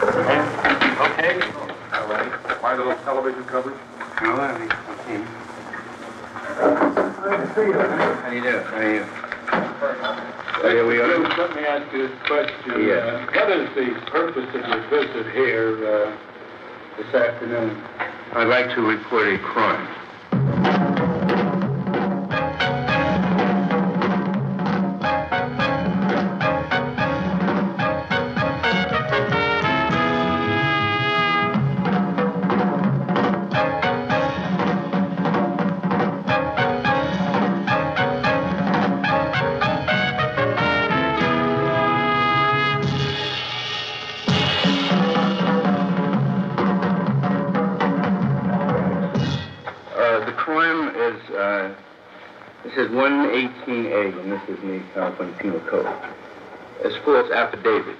Okay. All right. My little television coverage. All right. Okay. How do you do? How are you? So here we are. Let me ask you this question. Yeah. Uh, What is the purpose of your visit here uh, this afternoon? I'd like to report a crime. 118A, and this is in the California Penal Code. As false affidavit.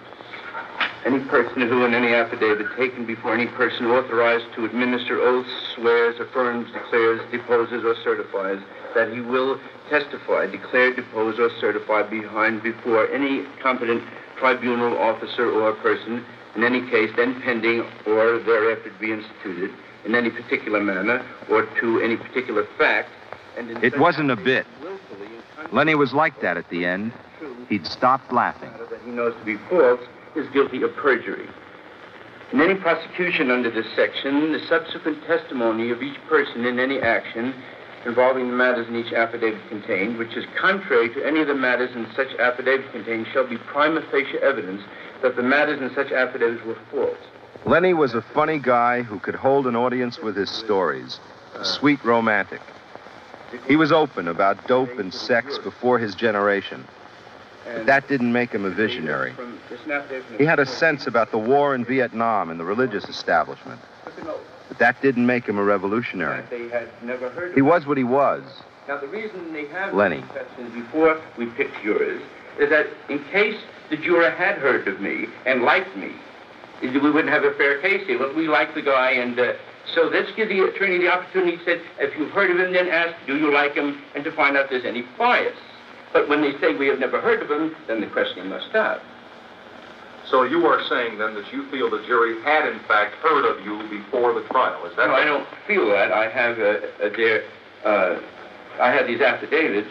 Any person who in any affidavit taken before any person authorized to administer oaths, swears, affirms, declares, deposes, or certifies that he will testify, declare, depose, or certify behind before any competent tribunal, officer, or person in any case then pending or thereafter to be instituted in any particular manner or to any particular fact. And in It wasn't a bit. Willfully and contrary Lenny was like that at the end. to the truth, He'd stopped laughing. that he knows to be false is guilty of perjury. In any prosecution under this section, the subsequent testimony of each person in any action involving the matters in each affidavit contained, which is contrary to any of the matters in such affidavit contained, shall be prima facie evidence that the matters in such affidavits were false. Lenny was a funny guy who could hold an audience with his stories. A sweet romantic. He was open about dope and sex before his generation. But that didn't make him a visionary. He had a sense about the war in Vietnam and the religious establishment. But that didn't make him a revolutionary. He was what he was. Now, the reason they have Lenny. questions before we picked yours is that in case the juror had heard of me and liked me, we wouldn't have a fair case here. But we like the guy, and uh, so let's give the attorney the opportunity. He said, if you've heard of him, then ask, do you like him, and to find out if there's any bias. But when they say we have never heard of him, then the questioning must stop. So you are saying then that you feel the jury had in fact heard of you before the trial? Is that No, I don't feel that. I have uh, uh, their, uh, I have these affidavits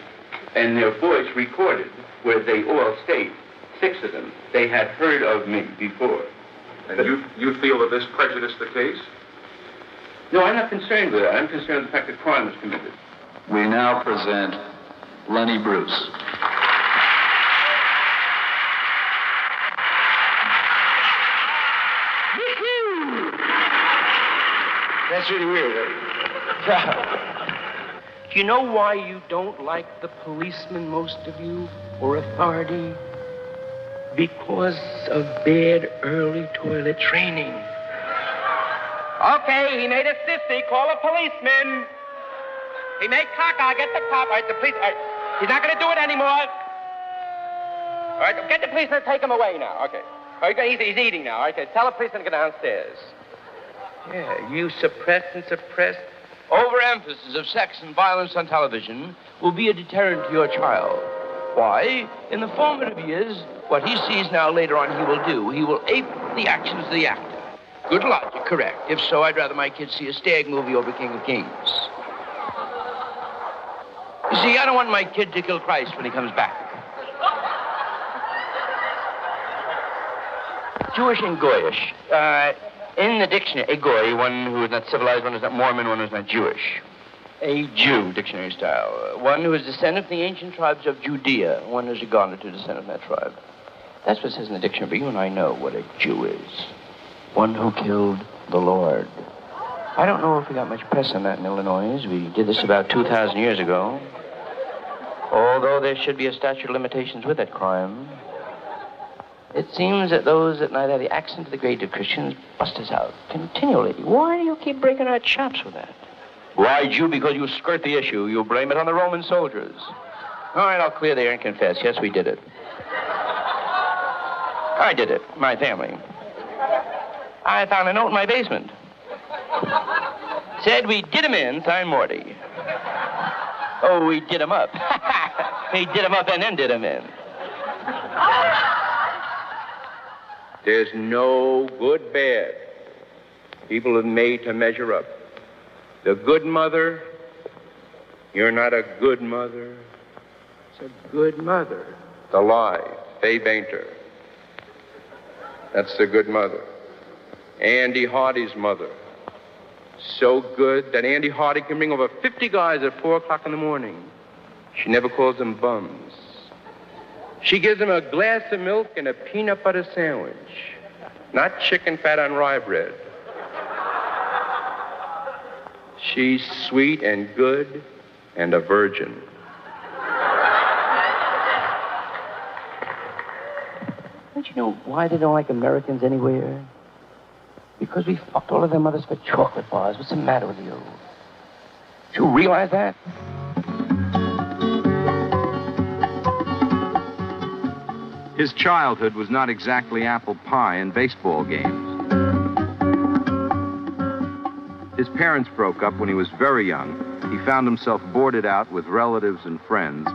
and their voice recorded where they all state, six of them, they had heard of me before. And you you feel that this prejudiced the case? No, I'm not concerned with that. I'm concerned with the fact that crime was committed. We now present Lenny Bruce. That's really weird. Do you know why you don't like the policeman, most of you, or authority? Because of bad early toilet training. Okay, he made a sissy. Call a policeman. He made caca. Get the cop. All right, the police. All right. He's not going to do it anymore. All right, get the policeman. Take him away now. Okay. All right, he's, he's eating now. Okay, tell the policeman to go downstairs. Yeah, you suppress and suppress. Overemphasis of sex and violence on television will be a deterrent to your child. Why? In the formative years, what he sees now later on he will do. He will ape the actions of the actor. Good logic, correct. If so, I'd rather my kids see a stag movie over King of Kings. You see, I don't want my kid to kill Christ when he comes back. Jewish and Goyish. Uh, in the dictionary, a Goy, one who is not civilized, one who is not Mormon, one who is not Jewish. A Jew, dictionary style. One who is descendant from the ancient tribes of Judea. One who is a Goner to descend from that tribe. That's what it says in the dictionary, but you and I know what a Jew is. One who killed the Lord. I don't know if we got much press on that in Illinois. We did this about 2,000 years ago. Although there should be a statute of limitations with that crime. It seems that those that neither have the accent of the great of Christians bust us out continually. Why do you keep breaking our chops with that? Why, Jew, because you skirt the issue. You blame it on the Roman soldiers. All right, I'll clear the air and confess. Yes, we did it. I did it. My family. I found a note in my basement. Said we did him in, signed Morty. Oh, we did him up. he did him up and then did him in. There's no good bad. People are made to measure up. The good mother, you're not a good mother. It's a good mother. The lie, Fay Bainter. That's the good mother. Andy Hardy's mother. So good that Andy Hardy can bring over 50 guys at 4 o'clock in the morning. She never calls them bums. She gives them a glass of milk and a peanut butter sandwich, not chicken fat on rye bread. She's sweet and good and a virgin. Don't you know why they don't like Americans anywhere? Because we fucked all of their mothers for chocolate bars. What's the matter with you? Do you realize that? His childhood was not exactly apple pie and baseball games. His parents broke up when he was very young. He found himself boarded out with relatives and friends.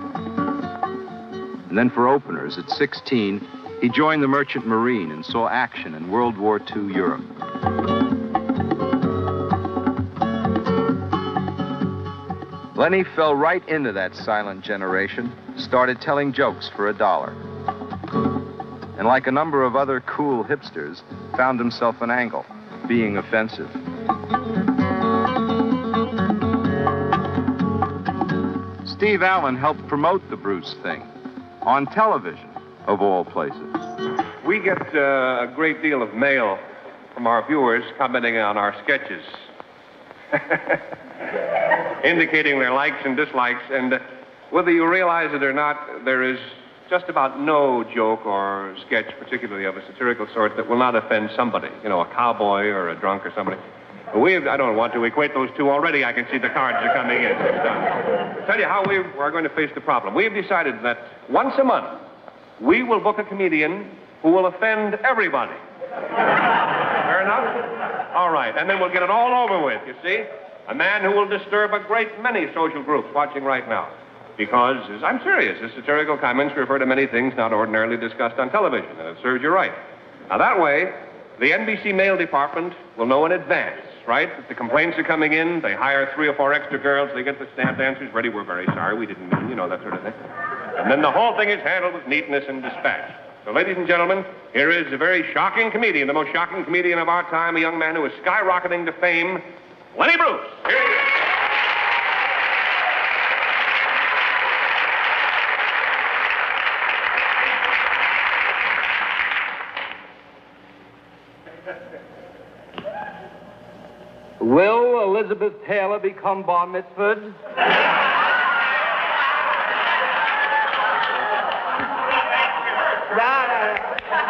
And then, for openers, at 16, he joined the Merchant Marine and saw action in World War II Europe. Lenny fell right into that silent generation, started telling jokes for a dollar. And like a number of other cool hipsters, found himself an angle, being offensive. Steve Allen helped promote the Bruce thing on television, of all places. We get uh, a great deal of mail from our viewers commenting on our sketches, indicating their likes and dislikes. And whether you realize it or not, there is just about no joke or sketch, particularly of a satirical sort, that will not offend somebody. You know, a cowboy or a drunk or somebody. We, I don't want to equate those two already. I can see the cards are coming in. I'll tell you how we are going to face the problem. We've decided that once a month, we will book a comedian who will offend everybody. Fair enough? All right. And then we'll get it all over with, you see? A man who will disturb a great many social groups watching right now. Because, as I'm serious, his satirical comments refer to many things not ordinarily discussed on television, and it serves you right. Now, that way, the NBC mail department will know in advance, right? If the complaints are coming in, they hire three or four extra girls, they get the stamped answers ready. We're very sorry, we didn't mean, you know, that sort of thing. And then the whole thing is handled with neatness and dispatch. So, ladies and gentlemen, here is a very shocking comedian, the most shocking comedian of our time, a young man who is skyrocketing to fame, Lenny Bruce. Here he is. Will Elizabeth Taylor become bar mitzvahed?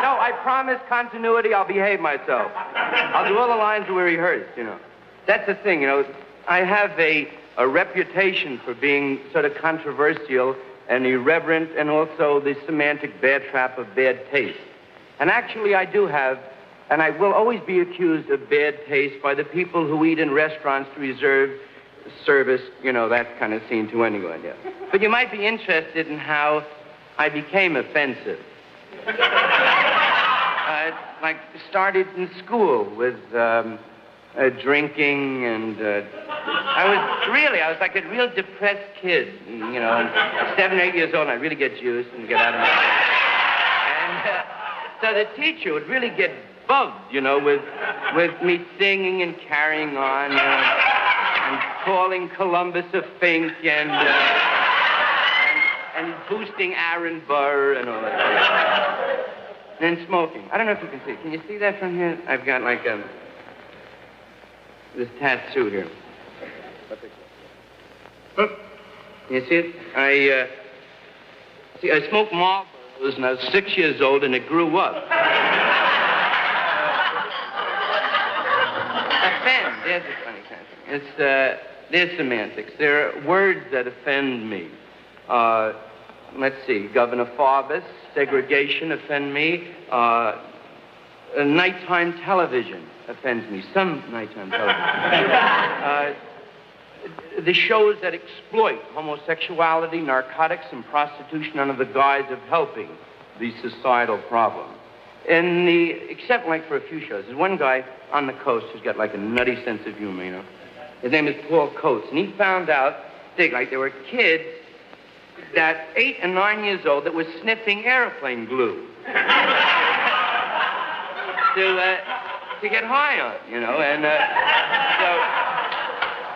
no, I promise continuity. I'll behave myself. I'll do all the lines we rehearsed, you know. That's the thing, you know. I have a, a reputation for being sort of controversial and irreverent and also the semantic bear trap of bad taste. And actually, I do have and I will always be accused of bad taste by the people who eat in restaurants to reserve service, you know, that kind of scene to anyone, yeah. But you might be interested in how I became offensive. Uh, like, started in school with um, uh, drinking and uh, I was really, I was like a real depressed kid, you know, and seven, eight years old, I'd really get juiced and get out of my... And uh, so the teacher would really get bugged, you know, with, with me singing and carrying on, you and calling Columbus a fink and, uh, and, boosting Aaron Burr and all that. And then smoking. I don't know if you can see. Can you see that from here? I've got like um, this tattoo here. Can you see it? I, uh, see, I smoked Marlboros when I was six years old and it grew up. offend. There's a funny kind of thing. It's, uh, there's semantics. There are words that offend me. Uh, let's see, Governor Faubus, segregation offend me. Uh, uh, nighttime television offends me. Some nighttime television. uh, the shows that exploit homosexuality, narcotics, and prostitution under the guise of helping the societal problem. in the, except like for a few shows, there's one guy on the coast who's got like a nutty sense of humor, you know. His name is Paul Coates, and he found out, think, like there were kids that eight and nine years old that was sniffing airplane glue to uh, to get high on, you know, and uh, so.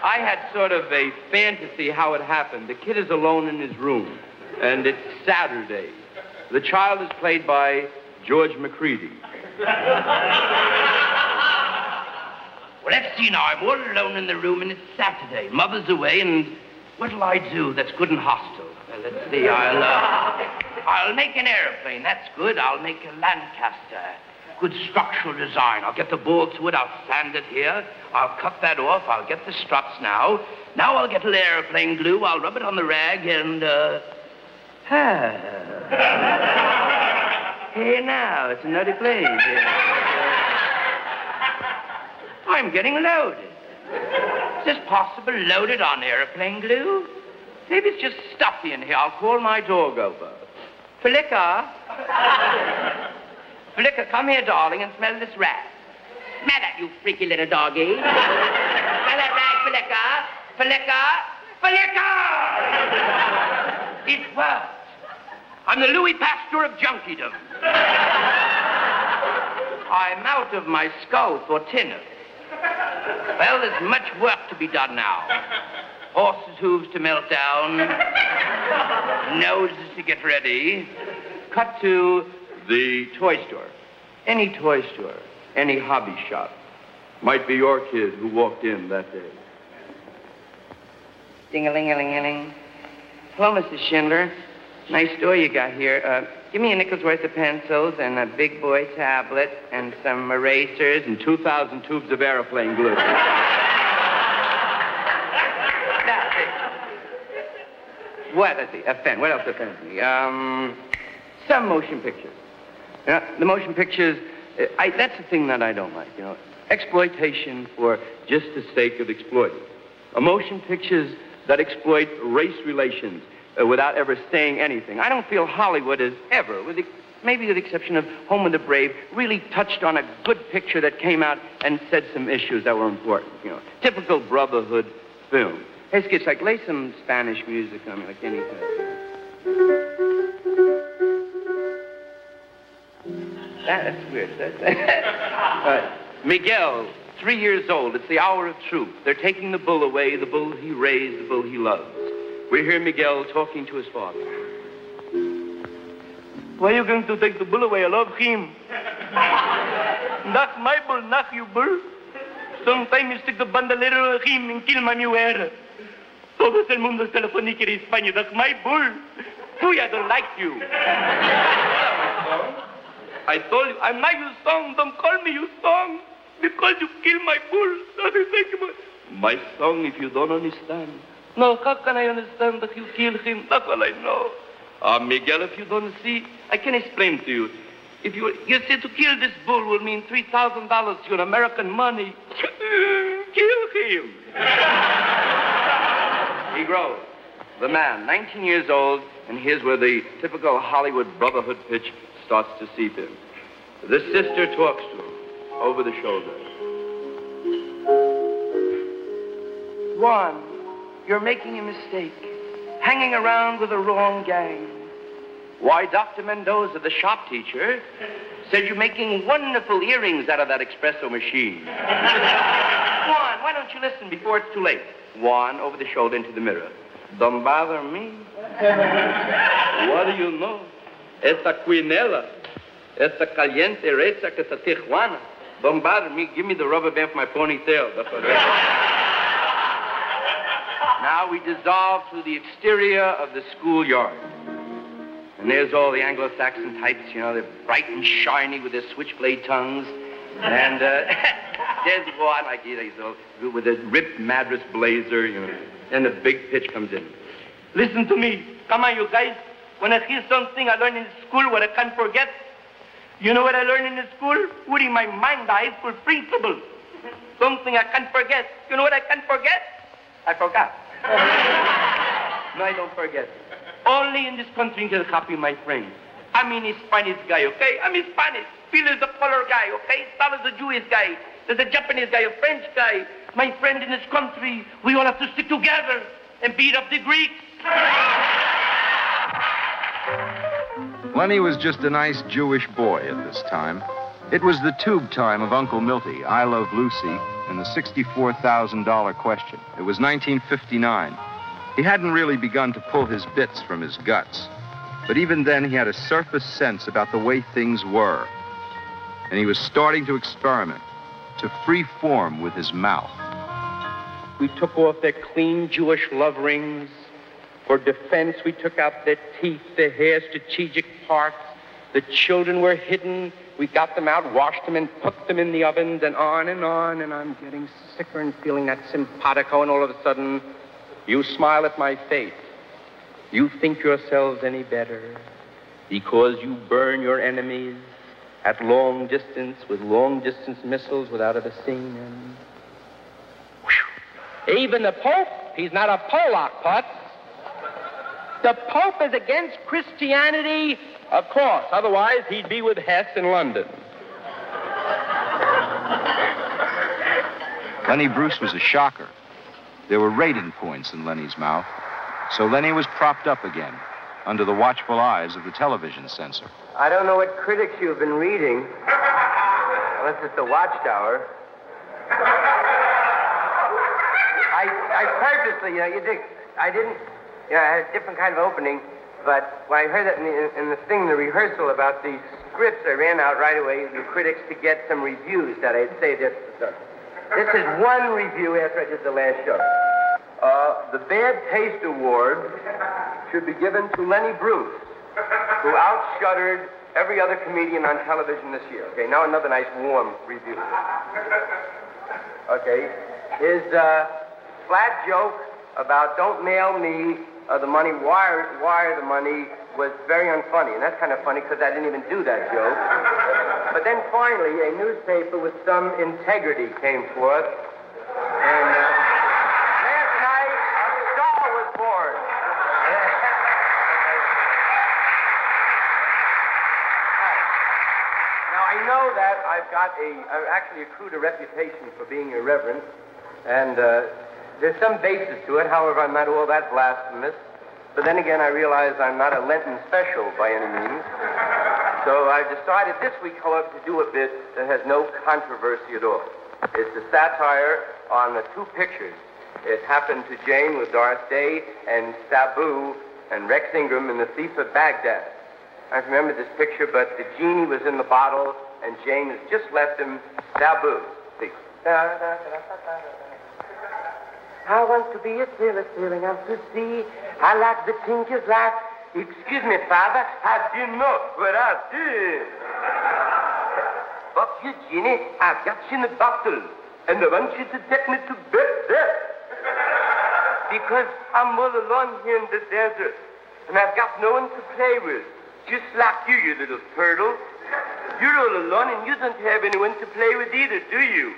I had sort of a fantasy how it happened. The kid is alone in his room, and it's Saturday. The child is played by George Macready. well, let's see now. I'm all alone in the room, and it's Saturday. Mother's away, and what'll I do that's good and hostile? Let's see. I'll, uh, I'll make an airplane. That's good. I'll make a Lancaster. Good structural design. I'll get the to it. I'll sand it here. I'll cut that off. I'll get the struts now. Now I'll get a airplane glue. I'll rub it on the rag and, uh, hey, now, it's a another plane. I'm getting loaded. Is this possible? Loaded on airplane glue? Maybe it's just stuffy in here. I'll call my dog over. Flicker. Flicker, come here, darling, and smell this rat. Smell it, you freaky little doggy. smell that rag, Flicker. Flicker. Flicker! It worked. I'm the Louis Pasteur of junkiedom. I'm out of my skull for tinner. Well, there's much work to be done now. Horses' hooves to melt down, noses to get ready. Cut to the toy store. Any toy store, any hobby shop. Might be your kid who walked in that day. Ding-a-ling-a-ling-a-ling. Hello, Mrs. Schindler. Nice store you got here. Uh, give me a nickel's worth of pencils and a big boy tablet and some erasers and 2,000 tubes of aeroplane glue. what? Let's see. A. What else offends me? Um, some motion pictures. Know, the motion pictures, uh, I, that's the thing that I don't like, you know. Exploitation for just the sake of exploiting. A motion pictures that exploit race relations uh, without ever saying anything. I don't feel Hollywood has ever, with maybe with the exception of Home of the Brave, really touched on a good picture that came out and said some issues that were important. You know, typical brotherhood film. Hey, Skitch, like lay some Spanish music on me, like anything. That's weird. That's, uh, Miguel, three years old. It's the hour of truth. They're taking the bull away, the bull he raised, the bull he loves. We hear Miguel talking to his father. Why are you going to take the bull away? I love him. not my bull, not you bull. Sometimes you stick the bandolero on him and kill my new mujer. Todo el mundo es telefónica en España. That's my bull. Boy, I don't like you. I told you, I'm not your son. Don't call me your son. Because you killed my bull. My son, if you don't understand. No, how can I understand that you killed him? That's all I know. Ah, Miguel, if you don't see, I can explain to you. If you, you see, to kill this bull will mean $3,000 to your American money. kill him. He grows. The man, 19 years old, and here's where the typical Hollywood brotherhood pitch starts to seep in. The sister talks to him over the shoulder. Juan, you're making a mistake. Hanging around with the wrong gang. Why, Dr. Mendoza, the shop teacher, said you're making wonderful earrings out of that espresso machine. Juan, why don't you listen before it's too late? Juan, over the shoulder into the mirror. Don't bother me. what do you know? Esta quinela. Esta caliente reza que está Tijuana. Don't bother me. Give me the rubber band for my ponytail. That's what Now we dissolve through the exterior of the schoolyard. And there's all the Anglo-Saxon types, you know, they're bright and shiny with their switchblade tongues. And uh, there's one like he's all with a ripped Madras blazer, you know. And the big pitch comes in. Listen to me. Come on, you guys. When I hear something I learned in school what I can't forget, you know what I learned in the school? Putting my mind eyes for principle. Something I can't forget. You know what I can't forget? I forgot. no, I don't forget. Only in this country you can copy my friend. I'm an Spanish guy, okay? I'm Spanish. Phil is the polar guy, okay? Sal is the Jewish guy. There's a Japanese guy, a French guy. My friend in this country, we all have to stick together and beat up the Greeks. Lenny was just a nice Jewish boy at this time. It was the tube time of Uncle Milty, I Love Lucy, and the $64,000 question. It was 1959. He hadn't really begun to pull his bits from his guts. But even then, he had a surface sense about the way things were. And he was starting to experiment, to free form with his mouth. We took off their clean Jewish love rings. For defense, we took out their teeth, their hair, strategic parts. The children were hidden. We got them out, washed them, and put them in the ovens, and on and on. And I'm getting sicker and feeling that simpatico, and all of a sudden, you smile at my face. You think yourselves any better because you burn your enemies at long distance with long distance missiles without ever seeing them. Whew. Even the Pope, he's not a Polak, Potts. The Pope is against Christianity, of course. Otherwise, he'd be with Hess in London. Lenny Bruce was a shocker. There were rating points in Lenny's mouth. So Lenny was propped up again, under the watchful eyes of the television censor. I don't know what critics you've been reading, unless it's the Watchtower. I, I purposely, you know, you did, I didn't, you know, I had a different kind of opening, but when I heard that in the, in the thing, the rehearsal about these scripts, I ran out right away to the critics to get some reviews that I'd say this. This is one review after I did the last show. Uh, the Bad Taste Award should be given to Lenny Bruce, who outshuttered every other comedian on television this year. Okay, now another nice warm review. Okay, his uh, flat joke about don't mail me uh, the money, wire, wire the money was very unfunny. And that's kind of funny because I didn't even do that joke. But then finally, a newspaper with some integrity came forth. And uh, last night, a star was born. Now, I know that I've got a, I've actually accrued a reputation for being irreverent, and uh, there's some basis to it. However, I'm not all that blasphemous. But then again, I realize I'm not a Lenten special by any means. So I've decided this week, however, to do a bit that has no controversy at all. It's a satire on the two pictures. It happened to Jane with Doris Day and Sabu and Rex Ingram in The Thief of Baghdad. I remember this picture, but the genie was in the bottle, and Jane has just left him. See. I want to be a sailor sailing out to sea. I like the tinker's life. Excuse me, Father, I didn't know what I did. But you, Jenny, I've got you in a bottle, and I want you to take me to bed there. Because I'm all alone here in the desert, and I've got no one to play with. Just like you, you little turtle. You're all alone, and you don't have anyone to play with either, do you?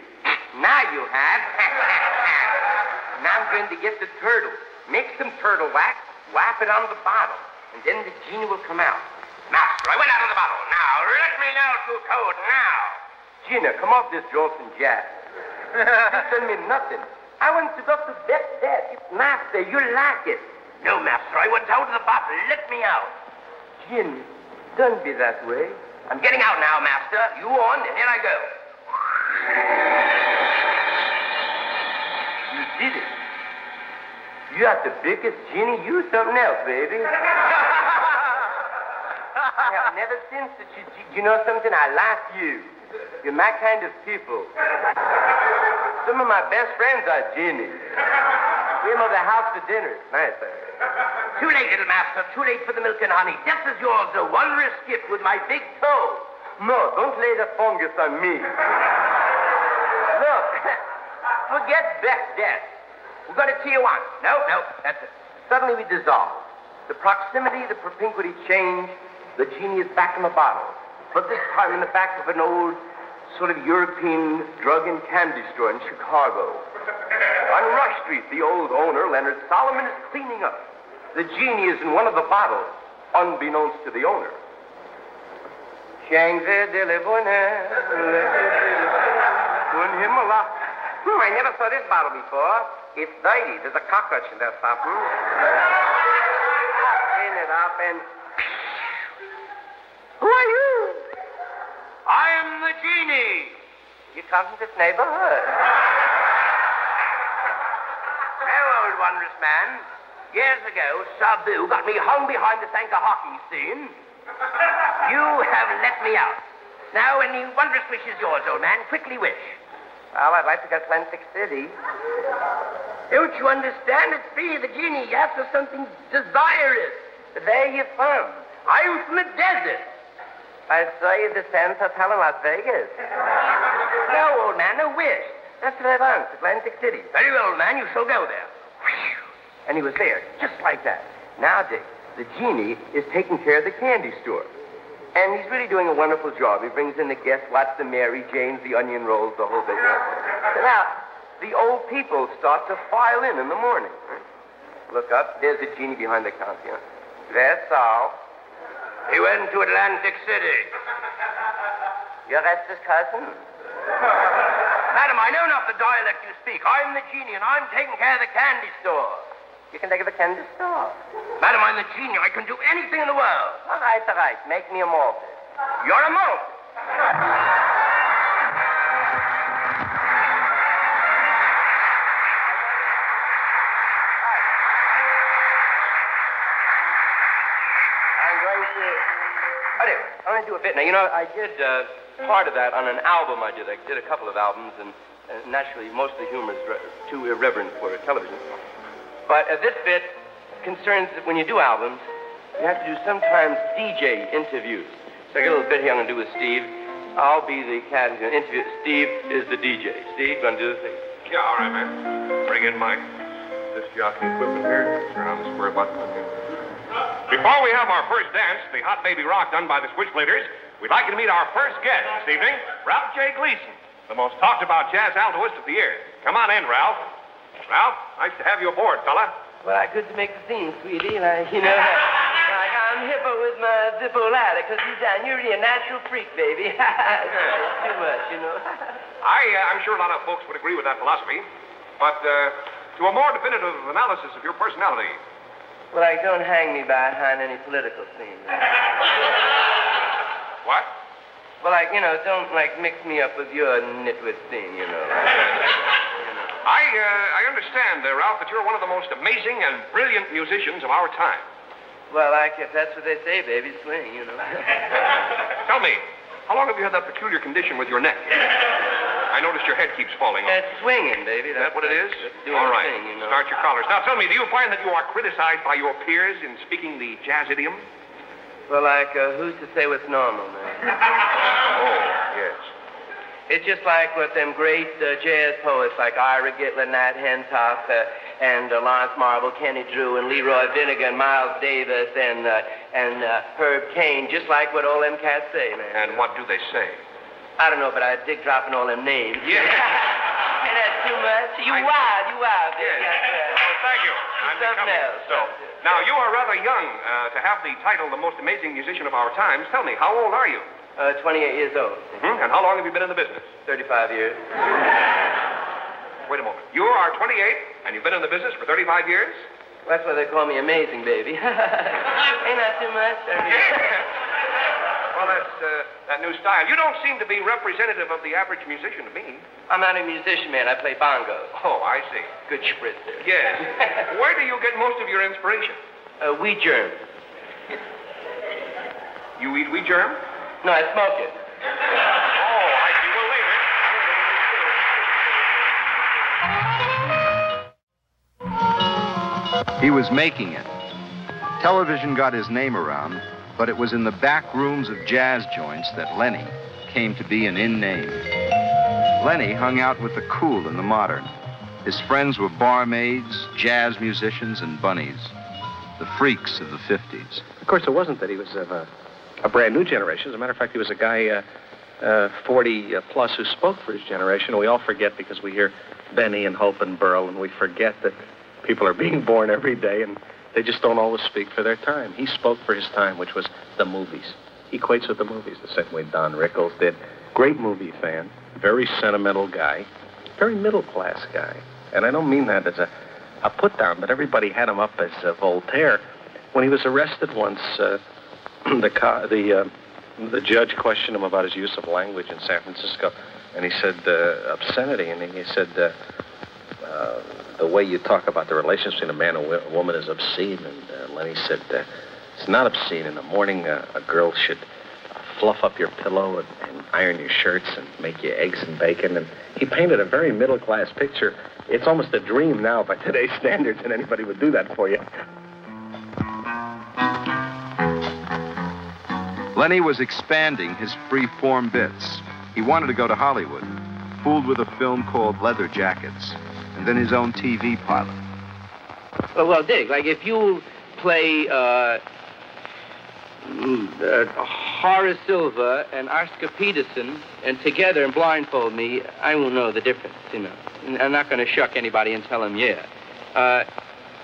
Now you have. now I'm going to get the turtle. Make some turtle wax, wrap it on the bottle, and then the genie will come out. Master, I went out of the bottle. Now, let me know to code now. Gina, come off this Johnson Jack. this doesn't mean nothing. I want to go to bed there. Master. You like it. No, master, I went out of the bottle. Let me out. Gin, don't be that way. I'm getting out now, master. You on, and here I go. You did it. You are the biggest genie. You something else, baby. Have never since that you, you know something? I like you. You're my kind of people. Some of my best friends are genies. We have the house for dinner. Nice. sir. Too late, little master. Too late for the milk and honey. Just as yours, a wondrous gift with my big toe. No, don't lay the fungus on me. Look, forget Beth death. We're going to Tijuana. No, no, that's it. Suddenly we dissolve. The proximity, the propinquity change. The genie is back in the bottle. But this time in the back of an old sort of European drug and candy store in Chicago. On Rush Street, the old owner, Leonard Solomon, is cleaning up. The genie is in one of the bottles, unbeknownst to the owner. Shangze dili bune. Bun himmela. Hmm, I never saw this bottle before. It's dirty. There's a cockroach in there something. Clean it up and... Who are you? I am the genie. You come from this neighborhood. Wondrous man, years ago, Sabu got me hung behind the Sanka hockey scene. You have let me out. Now, any wondrous wish is yours, old man. Quickly wish. Well, I'd like to go to Atlantic City. Don't you understand? It's me, the genie. You ask for something desirous. There you're from. I'm from the desert. I saw you the Sands Hotel in Las Vegas. no, old man, no wish. That's what I want, Atlantic City. Very well, old man, you shall go there. And he was there, just like that. Now, Dick, the genie is taking care of the candy store. And he's really doing a wonderful job. He brings in the guests, lots the Mary Janes, the onion rolls, the whole bit. Now, the old people start to file in in the morning. Look up, there's the genie behind the counter. That's all. He went to Atlantic City. You're Esther's cousin? Madam, I know not the dialect you speak. I'm the genie, and I'm taking care of the candy store. You can take the candy store. Madam, I'm the genie. I can do anything in the world. All right, all right. Make me a maltese. You're a maltese. I'm going to. Anyway, I'm going to do a bit now. You know, I did uh, part of that on an album I did. I did a couple of albums, and uh, naturally, most of the humor is too irreverent for television. But uh, this bit concerns that when you do albums, you have to do sometimes DJ interviews. So I got a little bit here I'm going to do with Steve. I'll be the cat who's going to interview. Steve is the DJ. Steve, going to do the thing. Yeah, all right, man. Bring in my this jockey equipment here. Turn on the square button. Before we have our first dance, the Hot Baby Rock done by the Switchbladers, we'd like you to meet our first guest this evening, Ralph J. Gleason, the most talked about jazz altoist of the year. Come on in, Ralph. Ralph, nice to have you aboard, fella. Well, I good to make the scene, sweetie. Like, you know, like I'm hippo with my Zippo ladder, because you down, you're really a natural freak, baby. it's too much, you know. I, uh, I'm sure a lot of folks would agree with that philosophy, but uh, to a more definitive analysis of your personality, well, like, don't hang me behind any political scene. what? Well, like, you know, don't, like, mix me up with your nitwit scene, you know. I, uh, I understand, uh, Ralph, that you're one of the most amazing and brilliant musicians of our time. Well, like, if that's what they say, baby, swing, you know. Tell me, how long have you had that peculiar condition with your neck? I noticed your head keeps falling off. That's swinging, baby. Is that what it is? That's doing All thing, you know. Start your collars. Now, tell me, do you find that you are criticized by your peers in speaking the jazz idiom? Well, like, uh, who's to say what's normal, man? Oh. It's just like what them great uh, jazz poets like Ira Gitler, Nat Hentoff, uh, and uh, Lawrence Marble, Kenny Drew, and Leroy Vinnegar, Miles Davis, and uh, and uh, Herb Caen, just like what all them cats say, man. And what do they say? I don't know, but I dig dropping all them names. Yeah. Ain't that too much? You I- wild, you wild. Yes. Swear. Oh, thank you. I'm something else. So, now you are rather young uh, to have the title the most amazing musician of our times. Tell me, how old are you? Uh, 28 years old. Hmm? And how long have you been in the business? 35 years. Wait a moment. You are 28, and you've been in the business for 35 years? That's why they call me amazing, baby. Ain't that too much? well, that's uh, that new style. You don't seem to be representative of the average musician to me. I'm not a musician, man. I play bongo. Oh, I see. Good spritzer. Yes. Where do you get most of your inspiration? Uh, wheat germ. You eat wheat germ? No, I smoke it. Oh, I see. Well. He was making it. Television got his name around, but it was in the back rooms of jazz joints that Lenny came to be an in name. Lenny hung out with the cool and the modern. His friends were barmaids, jazz musicians, and bunnies. The freaks of the 50s. Of course, it wasn't that he was of a, a brand new generation. As a matter of fact, he was a guy uh, uh, 40 uh, plus who spoke for his generation. We all forget because we hear Benny and Hope and Berle, and we forget that people are being born every day and they just don't always speak for their time. He spoke for his time, which was the movies. He equates with the movies the same way Don Rickles did. Great movie fan, very sentimental guy, very middle class guy. And I don't mean that as a, a put down, but everybody had him up as uh, Voltaire. When he was arrested once, uh, the the uh, the judge questioned him about his use of language in San Francisco, and he said uh, obscenity, and he said uh, uh, the way you talk about the relationship between a man and a woman is obscene. And uh, Lenny said uh, it's not obscene. In the morning, a girl should fluff up your pillow and, and iron your shirts and make you eggs and bacon. And he painted a very middle class picture. It's almost a dream now by today's standards, and anybody would do that for you. Lenny was expanding his free-form bits. He wanted to go to Hollywood, fooled with a film called Leather Jackets, and then his own TV pilot. Well, well, Dick, like if you play uh, uh, Horace Silver and Oscar Peterson, and together and blindfold me, I won't know the difference, you know. I'm not going to shuck anybody and tell them, yeah. Uh,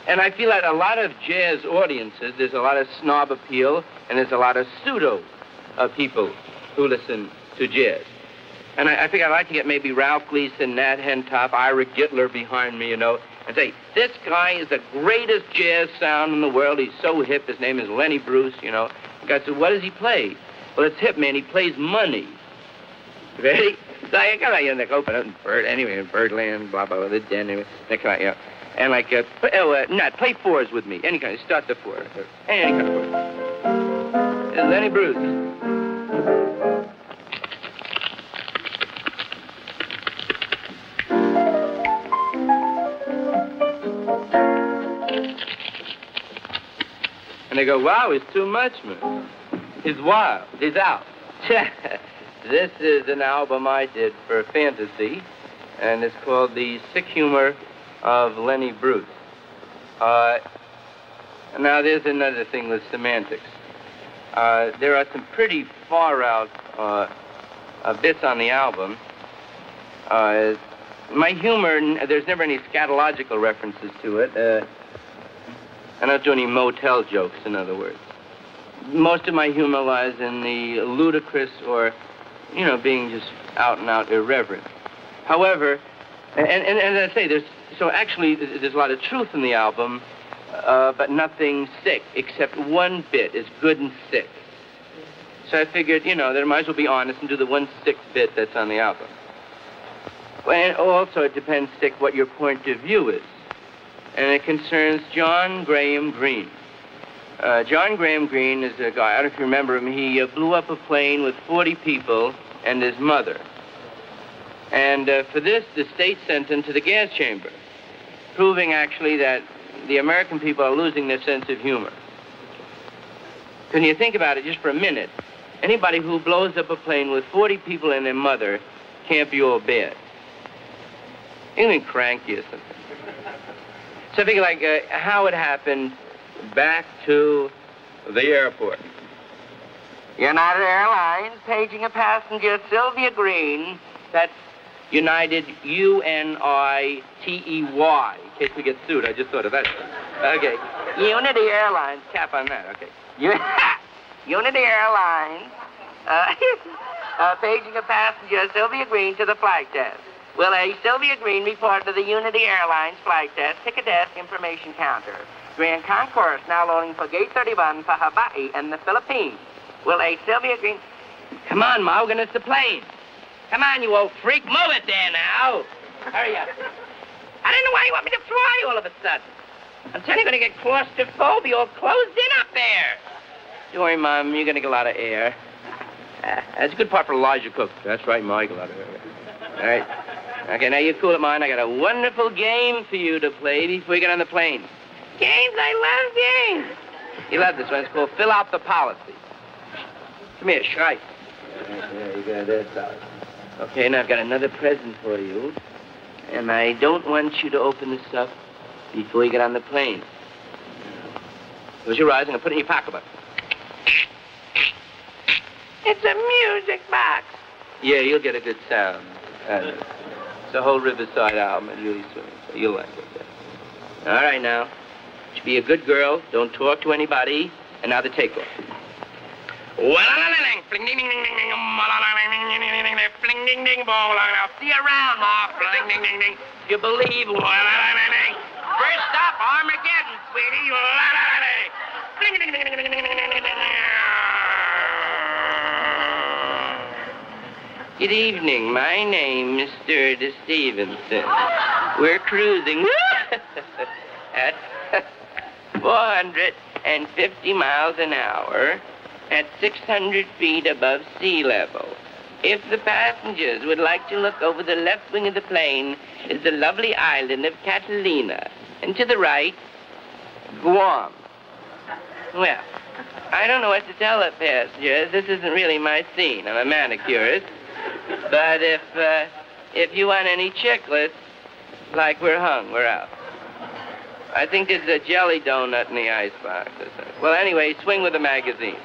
and I feel like a lot of jazz audiences, there's a lot of snob appeal, and there's a lot of pseudo uh, people who listen to jazz. And I, I think I'd like to get maybe Ralph Gleason, Nat Hentoff, Ira Gitler behind me, you know, and say, this guy is the greatest jazz sound in the world. He's so hip. His name is Lenny Bruce, you know. The guy said, what does he play? Well, it's hip, man. He plays money. Ready? So I come out, you know, open up in Bird, anyway, in Birdland, blah, blah, blah, the den, anyway. They come out, you know. And like, uh, play, oh, uh, not play fours with me. Any kind. Start the four. Any kind of four. Uh, Lenny Bruce. And they go, wow, it's too much, man. He's wild. He's out. this is an album I did for Fantasy, and it's called The Sick Humor of Lenny Bruce. Uh, now, there's another thing with semantics. Uh, there are some pretty far out uh, uh, bits on the album. Uh, my humor, there's never any scatological references to it. I don't do any motel jokes, in other words. Most of my humor lies in the ludicrous or, you know, being just out and out irreverent. However, and, and, and as I say, there's so actually there's a lot of truth in the album, uh, but nothing sick, except one bit is good and sick. So I figured, you know, that I might as well be honest and do the one sick bit that's on the album. And also, it depends, Sick, what your point of view is. And it concerns John Graham Greene. Uh, John Graham Greene is a guy, I don't know if you remember him, he uh, blew up a plane with 40 people and his mother. And uh, for this, the state sent him to the gas chamber, proving actually that the American people are losing their sense of humor. When you think about it just for a minute, anybody who blows up a plane with 40 people and their mother can't be all bad. Even cranky or something. So I like, uh, how it happened back to the airport. United Airlines paging a passenger, Sylvia Green. That's United U-N-I-T-E-Y. In case we get sued, I just thought of that. Okay. Unity Airlines. Cap on that. Okay. Unity Airlines. Uh, uh, paging a passenger, Sylvia Green, to the flight desk. Will a Sylvia Green report to the Unity Airlines flight desk, ticket desk, information counter. Grand Concourse now loading for gate 31 for Hawaii and the Philippines. Will a Sylvia Green... Come on, Morgan, it's the plane. Come on, you old freak. Move it there now. Hurry up. I don't know why you want me to fly all of a sudden. I'm telling you, you're going to get claustrophobia all closed in up there. Don't worry, Mom. You're going to get a lot of air. Uh, that's a good part for Elisha Cook. That's right. You a lot of air. All right. Okay, now you cool it, mine. I got a wonderful game for you to play before you get on the plane. Games? I love games. You love this one. It's called Fill Out the Policy. Come here, Shrike. There you got That's out. Okay, now I've got another present for you. And I don't want you to open this up before you get on the plane. Close your eyes. I'm put it in your pocketbook. It's a music box. Yeah, you'll get a good sound. Uh, it's a whole Riverside album. It's really sweet. So you'll like it. All right, now. You be a good girl. Don't talk to anybody. And now the takeoff. Ding ding ding ding ding ding ding you ding ding ding. You believe First stop, Armageddon, sweetie. Fling ding ding ding ding ding Good evening. My name is Mr. Stevenson. We're cruising at 450 miles an hour at 600 feet above sea level. If the passengers would like to look over the left wing of the plane is the lovely island of Catalina. And to the right, Guam. Well, I don't know what to tell the passengers. This isn't really my scene. I'm a manicurist. But if, uh, if you want any chiclets, like we're hung, we're out. I think there's a jelly donut in the icebox. Well, anyway, swing with the magazine.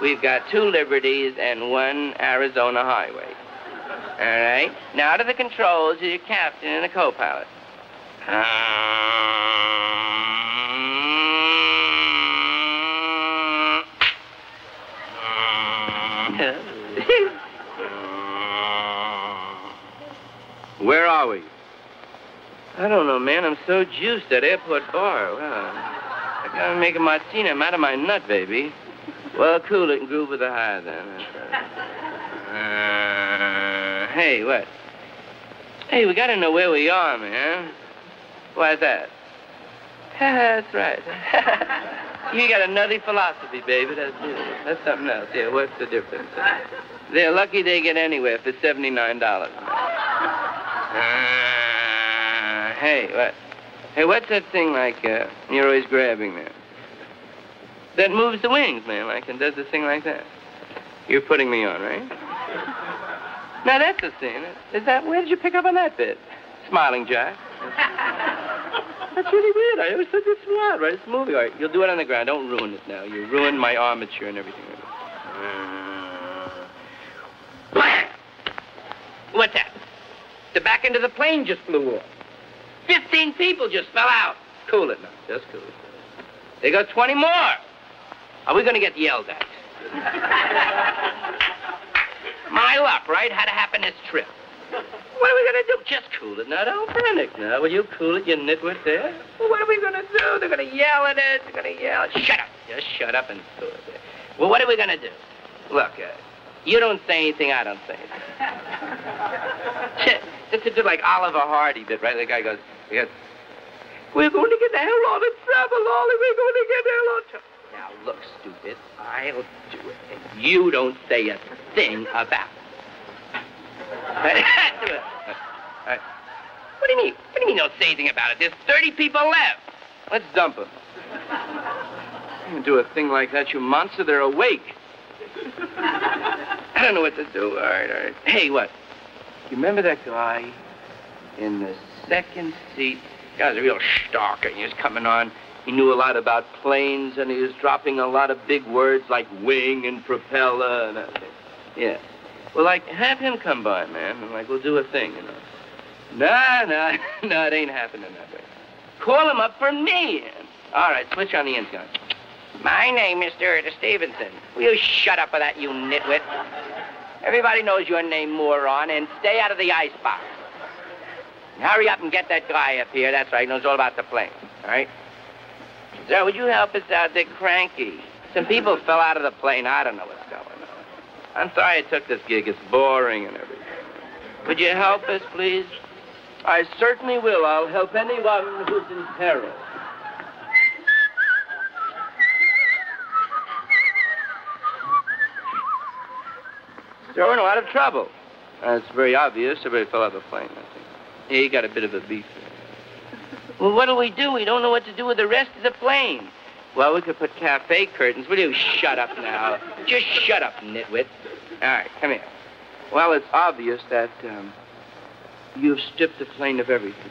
We've got two Liberties and one Arizona Highway. All right? Now to the controls, you're your captain and a co-pilot. Where are we? I don't know, man. I'm so juiced at airport bar. Well, I gotta make a martini. I'm out of my nut, baby. Well, cool it and groove with the high then. Uh, hey, what? Hey, we gotta know where we are, man. Why's that? That's right. you got a nutty philosophy, baby. That's it. That's something else. Yeah, what's the difference? They're lucky they get anywhere for $79. Uh, hey, what? Hey, what's that thing like uh, you're always grabbing there? That moves the wings, man, like, and does the thing like that. You're putting me on, right? Now, that's the scene. Is that, where did you pick up on that bit? Smiling Jack. That's really weird. I always thought this smart, right? It's a movie. All right, you'll do it on the ground. Don't ruin it now. You ruined my armature and everything. Uh, what's that? The back end of the plane just flew off. Fifteen people just fell out. Cool it now. Just cool it. They got 20 more. Are we going to get yelled at? My luck, right? Had to happen this trip. What are we going to do? Just cool it now. Don't panic now. Will you cool it, you nitwit there? Well, what are we going to do? They're going to yell at us. They're going to yell. Shut up. Just shut up and cool it there. Well, what are we going to do? Look, uh, you don't say anything, I don't say anything. This is just like Oliver Hardy bit, right? The guy goes, goes, we're going to get the hell out of trouble, Ollie. We're going to get the hell out of trouble. Now, look, stupid, I'll do it, and you don't say a thing about it. What do you mean? What do you mean don't say anything about it? There's 30 people left. Let's dump them. You do a thing like that, you monster, they're awake. I don't know what to do. All right, all right. Hey, what? You remember that guy in the second seat? The guy a real stalker. He was coming on. He knew a lot about planes, and he was dropping a lot of big words like wing and propeller and everything. Yeah. Well, like, have him come by, man, and, like, we'll do a thing, you know. No, no, no, it ain't happening that way. Call him up for me. All right, switch on the intercom. My name is Mr. Stevenson. Will you shut up with that, you nitwit? Everybody knows your name, moron, and stay out of the icebox. Hurry up and get that guy up here. That's right. He knows all about the plane. All right? Sir, would you help us out? They're cranky. Some people fell out of the plane. I don't know what's going on. I'm sorry I took this gig. It's boring and everything. Would you help us, please? I certainly will. I'll help anyone who's in peril. They're in a lot of trouble. It's very obvious. Everybody fell out of the plane, I think. Yeah, he got a bit of a beef. Well, what do we do? We don't know what to do with the rest of the plane. Well, we could put cafe curtains. Will you shut up now? Just shut up, nitwit. All right, come here. Well, it's obvious that um, you've stripped the plane of everything.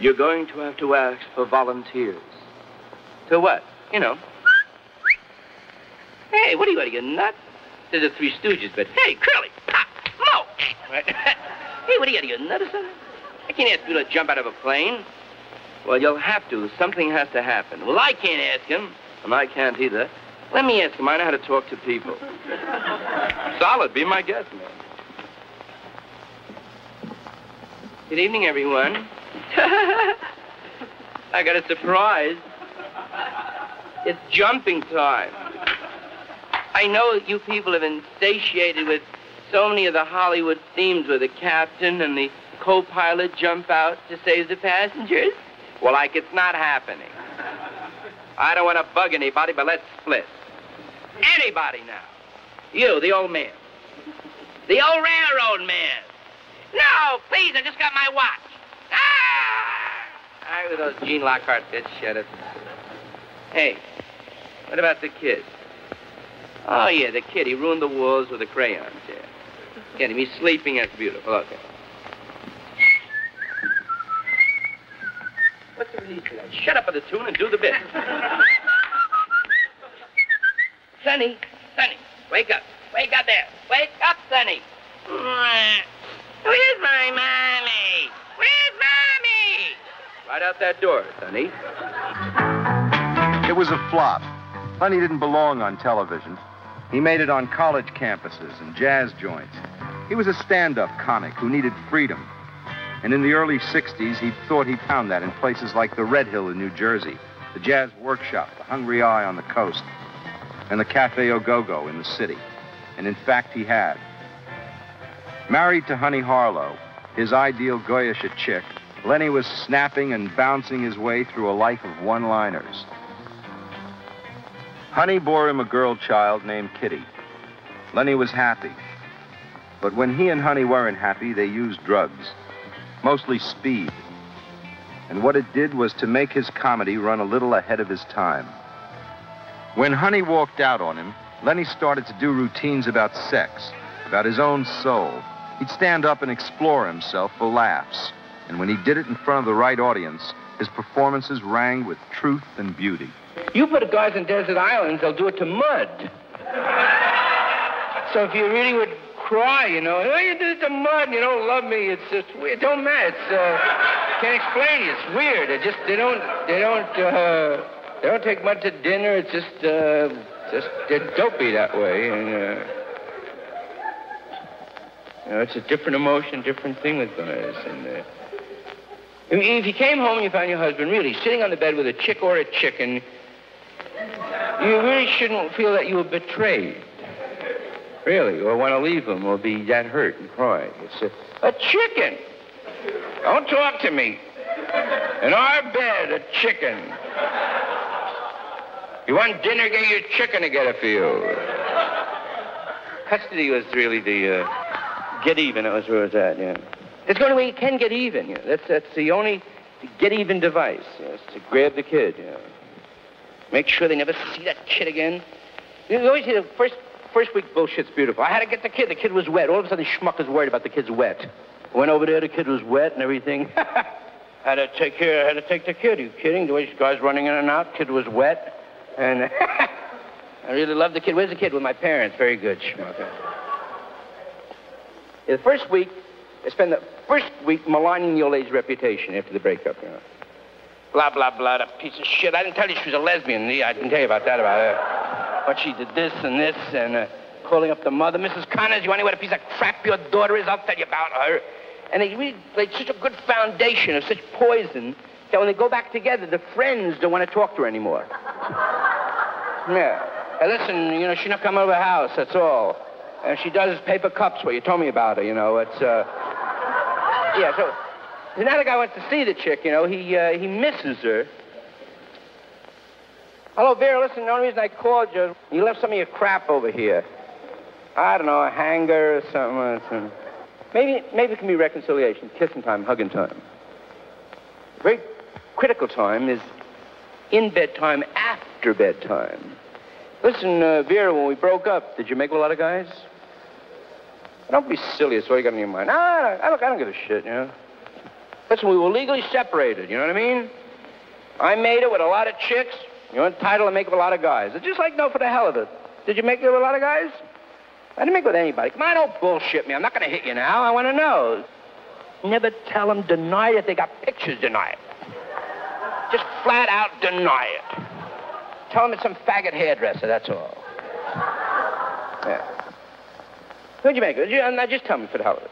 You're going to have to ask for volunteers. To what? You know. Hey, what are you, are you nuts? They're the Three Stooges, but hey, Curly, pop, Moe. Hey, what are you, are you nuts or something? I can't ask you to jump out of a plane. Well, you'll have to. Something has to happen. Well, I can't ask him, and I can't either. Let me ask him. I know how to talk to people. Solid. Be my guest, man. Good evening, everyone. I got a surprise. It's jumping time. I know you people have been satiated with so many of the Hollywood themes where the captain and the co-pilot jump out to save the passengers. Well, like it's not happening. I don't want to bug anybody, but let's split. Anybody now. You, the old man. The old railroad man. No, please, I just got my watch. Ah! All right, with those Gene Lockhart bits, shut. Hey, what about the kid? Oh, yeah, the kid. He ruined the walls with the crayons, yeah. Get him. He's sleeping. That's beautiful. Okay. What's the release of that? Shut up with the tune and do the bit. Sonny, Sonny, wake up. Wake up there. Wake up, Sonny. Where's my mommy? Where's mommy? Right out that door, Sonny. It was a flop. Lenny didn't belong on television. He made it on college campuses and jazz joints. He was a stand up comic who needed freedom. And in the early 60s, he thought he'd found that in places like the Red Hill in New Jersey, the Jazz Workshop, the Hungry i on the coast, and the Cafe Au Go Go in the city. And in fact, he had. Married to Honey Harlow, his ideal Goyish chick, Lenny was snapping and bouncing his way through a life of one liners. Honey bore him a girl child named Kitty. Lenny was happy. But when he and Honey weren't happy, they used drugs, mostly speed. And what it did was to make his comedy run a little ahead of his time. When Honey walked out on him, Lenny started to do routines about sex, about his own soul. He'd stand up and explore himself for laughs. And when he did it in front of the right audience, his performances rang with truth and beauty. You put a guys in desert islands, they'll do it to mud. So if you really would cry, you know, oh, you did to mud and you don't love me, it's just weird. It don't matter. It's, uh, can't explain it. It's weird. It just, they don't, they don't, uh, they don't take mud to dinner. It's just, uh, just, they're dopey that way. And, uh, you know, it's a different emotion, different thing with guys. And, uh, if you came home and you found your husband really sitting on the bed with a chick or a chicken, you really shouldn't feel that you were betrayed. Really, or want to leave him or be that hurt and cry. It's a, a chicken. Don't talk to me. In our bed, a chicken. You want dinner, get your chicken to get it for you. Custody was really the uh, get even. That was where it was at, yeah. It's the only way you can get even. That's that's the only get even device. Know, to grab the kid. Know. Make sure they never see that kid again. You always hear the first first week bullshit's beautiful. I had to get the kid. The kid was wet. All of a sudden, Schmuck is worried about the kid's wet. Went over there. The kid was wet and everything. had to take care. Had to take the kid. Are you kidding? The way this guy's running in and out. Kid was wet, and I really love the kid. Where's the kid? With my parents. Very good, Schmuck. The first week, I spent the first week maligning the old lady's reputation after the breakup, you know. Blah, blah, blah, that piece of shit. I didn't tell you she was a lesbian. I didn't tell you about that, about her. But she did this and this and uh, calling up the mother. Mrs. Connors, you want know what a piece of crap your daughter is? I'll tell you about her. And they really laid such a good foundation of such poison that when they go back together, the friends don't want to talk to her anymore. yeah. Hey, listen, you know, she not come over the house, that's all. And she does paper cups, what you told me about her, you know. It's, uh... Yeah, so... so now guy went to see the chick, you know. He, uh, he misses her. Hello, Vera, listen, the only reason I called you, you left some of your crap over here. I don't know, a hanger or something. Or something. Maybe, maybe it can be reconciliation, kissing time, hugging time. Very critical time is in bedtime, after bedtime. Listen, uh, Vera, when we broke up, did you make with a lot of guys? Don't be silly. That's all you got in your mind. Ah, I, look, I don't give a shit, you know. Listen, we were legally separated. You know what I mean? I made it with a lot of chicks. You're entitled to make it with a lot of guys. It's just like no for the hell of it. Did you make it with a lot of guys? I didn't make it with anybody. Come on, don't bullshit me. I'm not going to hit you now. I want to know. Never tell them deny it. They got pictures, deny it. Just flat out deny it. Tell him it's some faggot hairdresser, that's all. Yeah. Who'd you make it? Now, just tell me for the hell of it.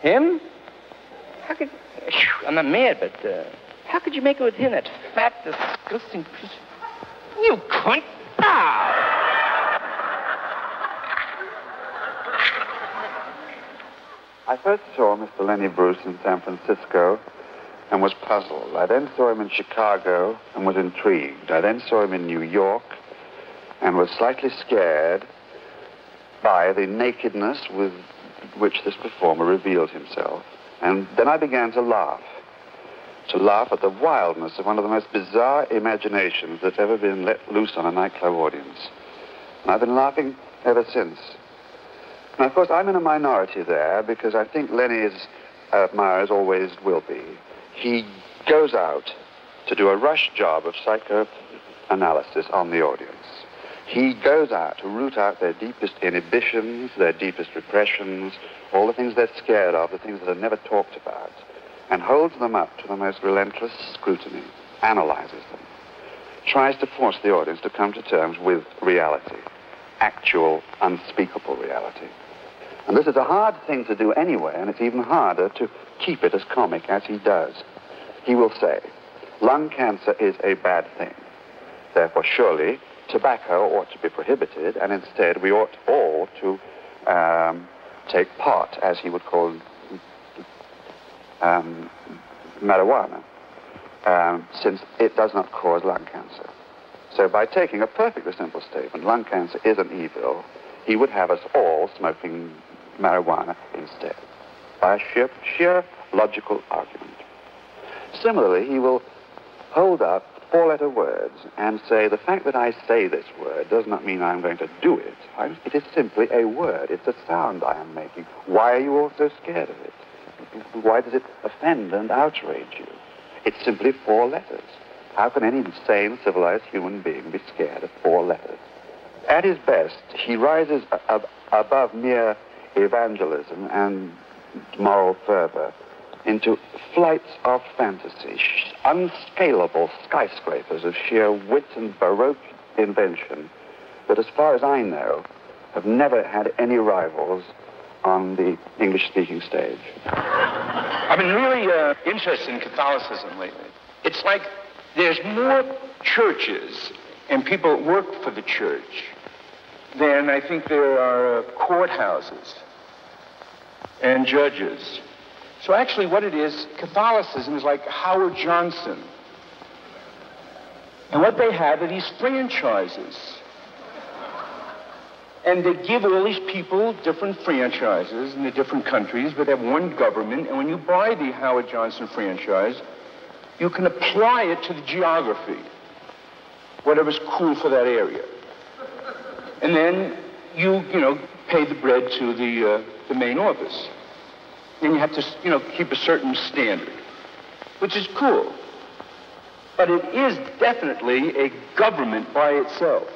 Him? How could... I'm not mad, but uh, how could you make it with him, that fat, disgusting piece. You cunt! Ah! I first saw Mr. Lenny Bruce in San Francisco and was puzzled. I then saw him in Chicago and was intrigued. I then saw him in New York and was slightly scared by the nakedness with which this performer revealed himself. And then I began to laugh, to laugh at the wildness of one of the most bizarre imaginations that's ever been let loose on a nightclub audience. And I've been laughing ever since. Now, of course, I'm in a minority there because I think Lenny's is, uh, Myers always will be. He goes out to do a rush job of psychoanalysis on the audience. He goes out to root out their deepest inhibitions, their deepest repressions, all the things they're scared of, the things that are never talked about, and holds them up to the most relentless scrutiny, analyzes them, tries to force the audience to come to terms with reality, actual, unspeakable reality. And this is a hard thing to do anyway, and it's even harder to keep it as comic as he does. He will say, lung cancer is a bad thing. Therefore, surely, tobacco ought to be prohibited, and instead we ought all to um, take part, as he would call um, marijuana, um, since it does not cause lung cancer. So by taking a perfectly simple statement, lung cancer is an evil, he would have us all smoking marijuana instead, by a sheer, sheer logical argument. Similarly, he will hold up four-letter words and say, the fact that I say this word does not mean I'm going to do it. I'm, it is simply a word. It's a sound I am making. Why are you all so scared of it? Why does it offend and outrage you? It's simply four letters. How can any sane, civilized human being be scared of four letters? At his best, he rises ab- above mere evangelism and moral fervor into flights of fantasy, unscalable skyscrapers of sheer wit and baroque invention that, as far as I know, have never had any rivals on the English-speaking stage. I've been really uh, interested in Catholicism lately. It's like there's more churches and people work for the church than I think there are uh, courthouses and judges. So actually what it is, Catholicism is like Howard Johnson. And what they have are these franchises. And they give all these people different franchises in the different countries, but they have one government. And when you buy the Howard Johnson franchise, you can apply it to the geography, whatever's cool for that area. And then you, you know, pay the bread to the, uh, the main office. And you have to, you know, keep a certain standard, which is cool. But it is definitely a government by itself.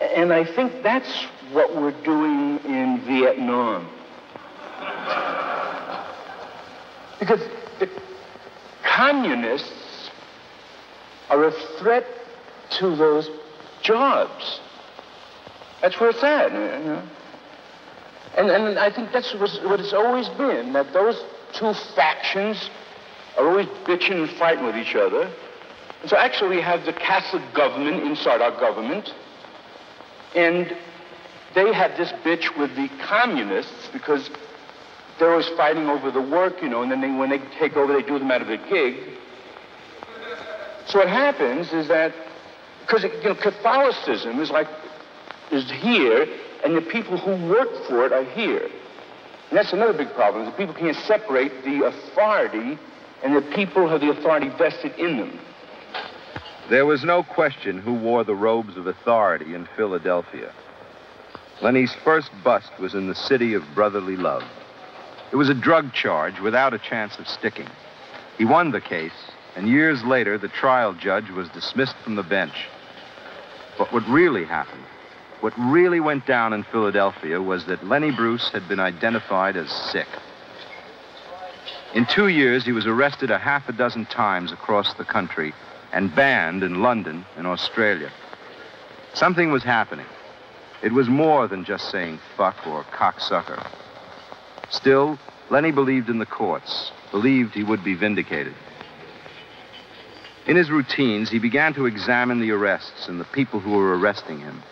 And I think that's what we're doing in Vietnam. Because the communists are a threat to those jobs. That's where it's at. You know? And, and I think that's what it's always been, that those two factions are always bitching and fighting with each other. And so actually we have the Catholic government inside our government, and they have this bitch with the communists because they're always fighting over the work, you know, and then they, when they take over, they do them out of the gig. So what happens is that, because you know, Catholicism is like, is here, and the people who work for it are here. And that's another big problem. The people can't separate the authority and the people have the authority vested in them. There was no question who wore the robes of authority in Philadelphia. Lenny's first bust was in the city of brotherly love. It was a drug charge without a chance of sticking. He won the case, and years later, the trial judge was dismissed from the bench. But what really happened, what really went down in Philadelphia, was that Lenny Bruce had been identified as sick. In two years, he was arrested a half a dozen times across the country and banned in London and Australia. Something was happening. It was more than just saying fuck or cocksucker. Still, Lenny believed in the courts, believed he would be vindicated. In his routines, he began to examine the arrests and the people who were arresting him.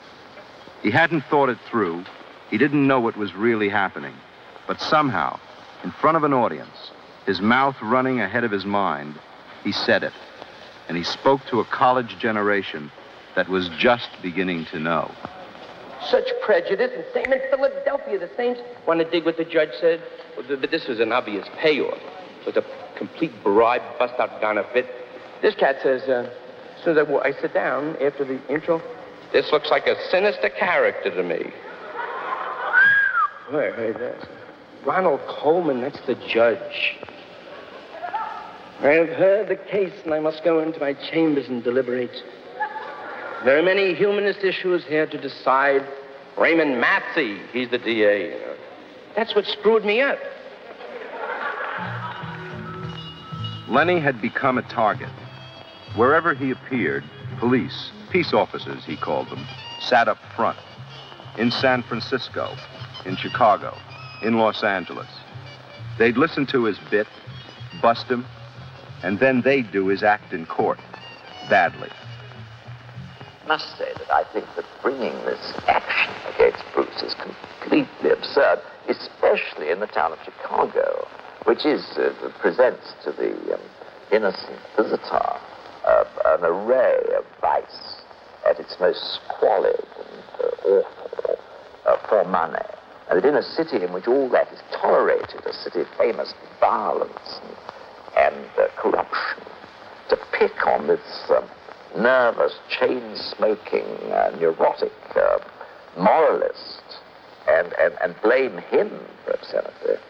He hadn't thought it through. He didn't know what was really happening. But somehow, in front of an audience, his mouth running ahead of his mind, he said it. And he spoke to a college generation that was just beginning to know. Such prejudice, and same in Philadelphia. The Saints want to dig what the judge said, but this was an obvious payoff. It was a complete bribe, bust out counterfeit. This cat says, uh, as soon as I, I sit down after the intro, this looks like a sinister character to me. Wait, wait, that's Ronald Colman, that's the judge. I have heard the case, and I must go into my chambers and deliberate. There are many humanist issues here to decide. Raymond Massey, he's the DA. That's what screwed me up. Lenny had become a target. Wherever he appeared, police, peace officers, he called them, sat up front. In San Francisco, in Chicago, in Los Angeles. They'd listen to his bit, bust him, and then they'd do his act in court. Badly. I must say that I think that bringing this action against Bruce is completely absurd, especially in the town of Chicago, which is uh, presents to the um, innocent visitor uh, an array of vice at its most squalid and uh, awful uh, for money. And that in a city in which all that is tolerated, a city famous for violence and, and uh, corruption, to pick on this um, nervous, chain-smoking, uh, neurotic uh, moralist and, and, and blame him for obscenity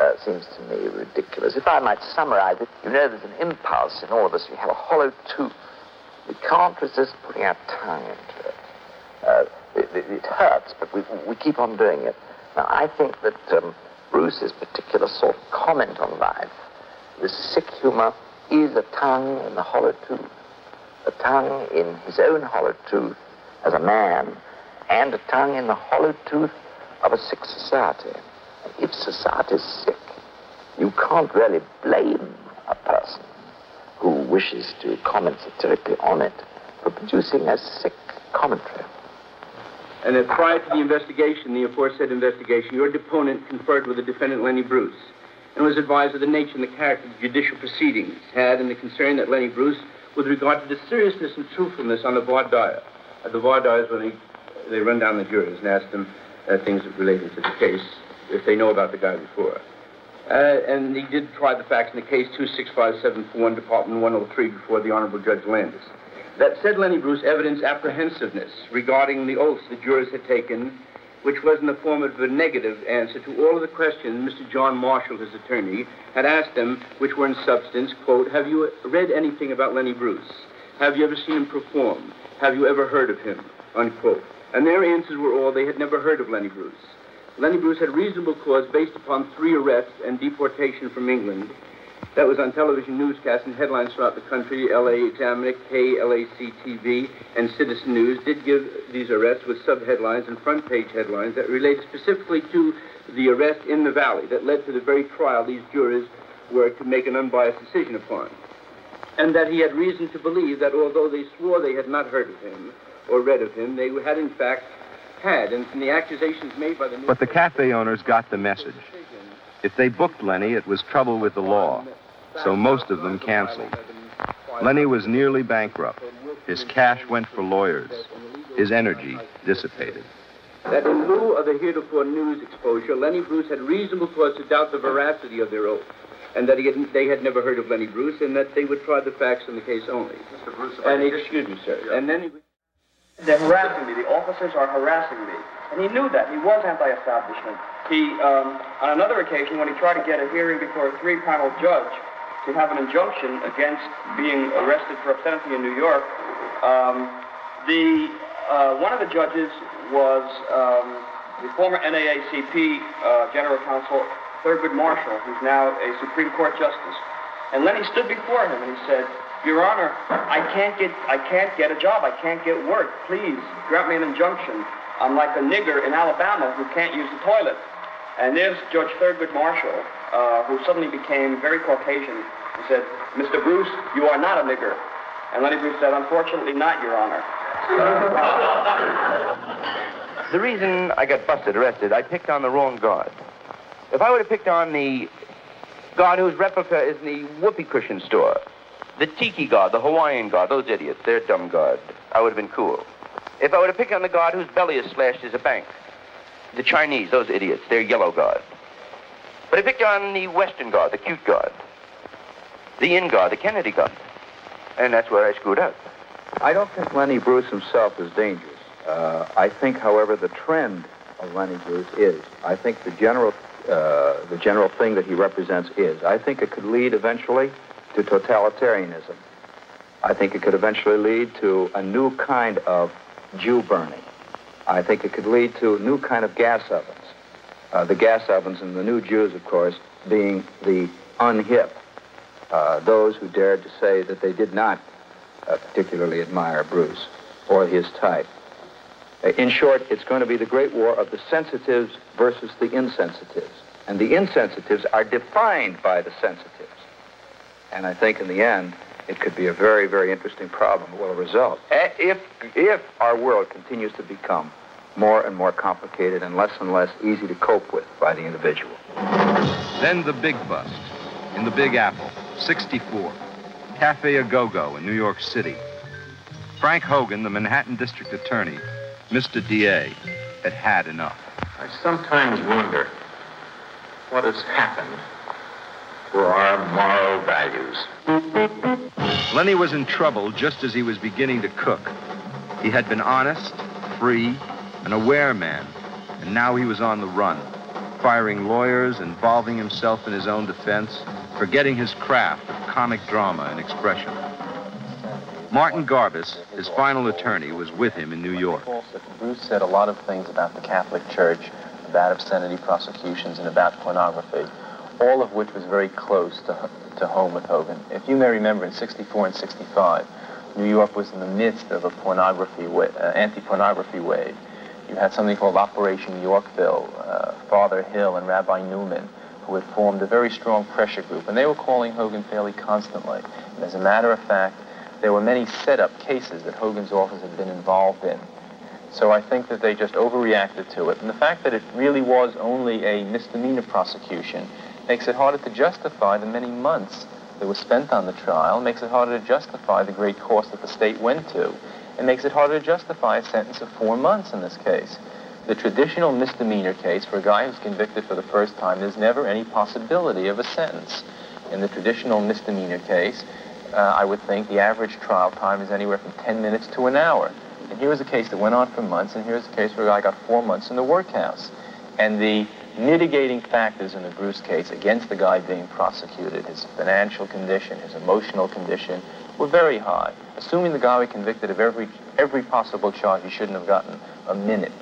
uh, seems to me ridiculous. If I might summarize it, you know there's an impulse in all of us. We have a hollow tooth. We can't resist putting our tongue into it. Uh, it, it, it, hurts, but we, we keep on doing it. Now, I think that um, Bruce's particular sort of comment on life, this sick humor, is a tongue in the hollow tooth. A tongue in his own hollow tooth as a man, and a tongue in the hollow tooth of a sick society. If society is sick, you can't really blame a person wishes to comment satirically on it for producing a sick commentary. And that prior to the investigation, the aforesaid investigation, your deponent conferred with the defendant Lenny Bruce and was advised of the nature and the character of the judicial proceedings had and the concern that Lenny Bruce with regard to the seriousness and truthfulness on the voir dire. At the voir dire is when they, they run down the jurors and ask them uh, things relating to the case if they know about the guy before. Uh, and he did try the facts in the case 26571, Department 103, before the Honorable Judge Landis. That said Lenny Bruce evidence apprehensiveness regarding the oaths the jurors had taken, which was in the form of a negative answer to all of the questions Mr. John Marshall, his attorney, had asked them, which were in substance, quote, have you read anything about Lenny Bruce? Have you ever seen him perform? Have you ever heard of him? Unquote. And their answers were all they had never heard of Lenny Bruce. Lenny Bruce had reasonable cause based upon three arrests and deportation from England. That was on television newscasts and headlines throughout the country. LA Examiner, KLAC TV, and Citizen News did give these arrests with subheadlines and front page headlines that related specifically to the arrest in the Valley that led to the very trial these jurors were to make an unbiased decision upon. And that he had reason to believe that although they swore they had not heard of him or read of him, they had in fact had, and from the accusations made by the... But the cafe owners got the message. If they booked Lenny, it was trouble with the law, so most of them canceled. Lenny was nearly bankrupt. His cash went for lawyers. His energy dissipated. That in lieu of the heretofore news exposure, Lenny Bruce had reasonable cause to doubt the veracity of their oath, and that had, they had never heard of Lenny Bruce, and that they would try the facts in the case only. Mr. Bruce, and excuse me, sir. Yeah. And then he... They're harassing me. The officers are harassing me. And he knew that. He was anti-establishment. He, um, on another occasion, when he tried to get a hearing before a three-panel judge to have an injunction against being arrested for obscenity in New York, um, the uh, one of the judges was um, the former NAACP uh, General Counsel Thurgood Marshall, who's now a Supreme Court justice. And Lenny stood before him and he said, Your Honor, I can't get I can't get a job. I can't get work. Please grant me an injunction. I'm like a nigger in Alabama who can't use the toilet. And there's Judge Thurgood Marshall, uh, who suddenly became very Caucasian. He said, Mr. Bruce, you are not a nigger. And Lenny Bruce said, Unfortunately not, Your Honor. The reason I got busted, arrested, I picked on the wrong guard. If I would have picked on the guard whose replica is in the whoopee cushion store, the tiki god, the Hawaiian god, those idiots, they're dumb god, I would have been cool. If I would have picked on the god whose belly is slashed is a bank, the Chinese, those idiots, they're yellow god. But I picked on the Western god, the cute god, the in god, the Kennedy god. And that's where I screwed up. I don't think Lenny Bruce himself is dangerous. Uh, I think, however, the trend of Lenny Bruce is. I think the general, uh, the general thing that he represents is. I think it could lead eventually to totalitarianism. I think it could eventually lead to a new kind of Jew burning. I think it could lead to a new kind of gas ovens. Uh, the gas ovens and the new Jews, of course, being the unhip, uh, those who dared to say that they did not uh, particularly admire Bruce or his type. Uh, in short, it's going to be the great war of the sensitives versus the insensitives. And the insensitives are defined by the sensitives. And I think in the end, it could be a very, very interesting problem that will result. Uh, If, if our world continues to become more and more complicated and less and less easy to cope with by the individual. Then the big bust in the Big Apple, 64. Cafe Au Go Go in New York City. Frank Hogan, the Manhattan District Attorney, Mr. DA, had had enough. I sometimes wonder what has happened to our moral values. Lenny was in trouble just as he was beginning to cook. He had been honest, free, an aware man, and now he was on the run, firing lawyers, involving himself in his own defense, forgetting his craft of comic drama and expression. Martin Garbus, his final attorney, was with him in New York. Bruce said a lot of things about the Catholic Church, about obscenity prosecutions, and about pornography, all of which was very close to, to home with Hogan. If you may remember, in 64 and 65, New York was in the midst of a pornography, uh, anti-pornography wave. You had something called Operation Yorkville, uh, Father Hill and Rabbi Neumann, who had formed a very strong pressure group, and they were calling Hogan fairly constantly. And as a matter of fact, there were many set-up cases that Hogan's office had been involved in. So I think that they just overreacted to it. And the fact that it really was only a misdemeanor prosecution makes it harder to justify the many months that were spent on the trial, makes it harder to justify the great cost that the state went to, and makes it harder to justify a sentence of four months in this case. The traditional misdemeanor case for a guy who's convicted for the first time, there's never any possibility of a sentence. In the traditional misdemeanor case, uh, I would think the average trial time is anywhere from 10 minutes to an hour. And here was a case that went on for months, and here's a case where a guy got four months in the workhouse. And the mitigating factors in the Bruce case against the guy being prosecuted, his financial condition, his emotional condition, were very high. Assuming the guy was convicted of every, every possible charge, he shouldn't have gotten a minute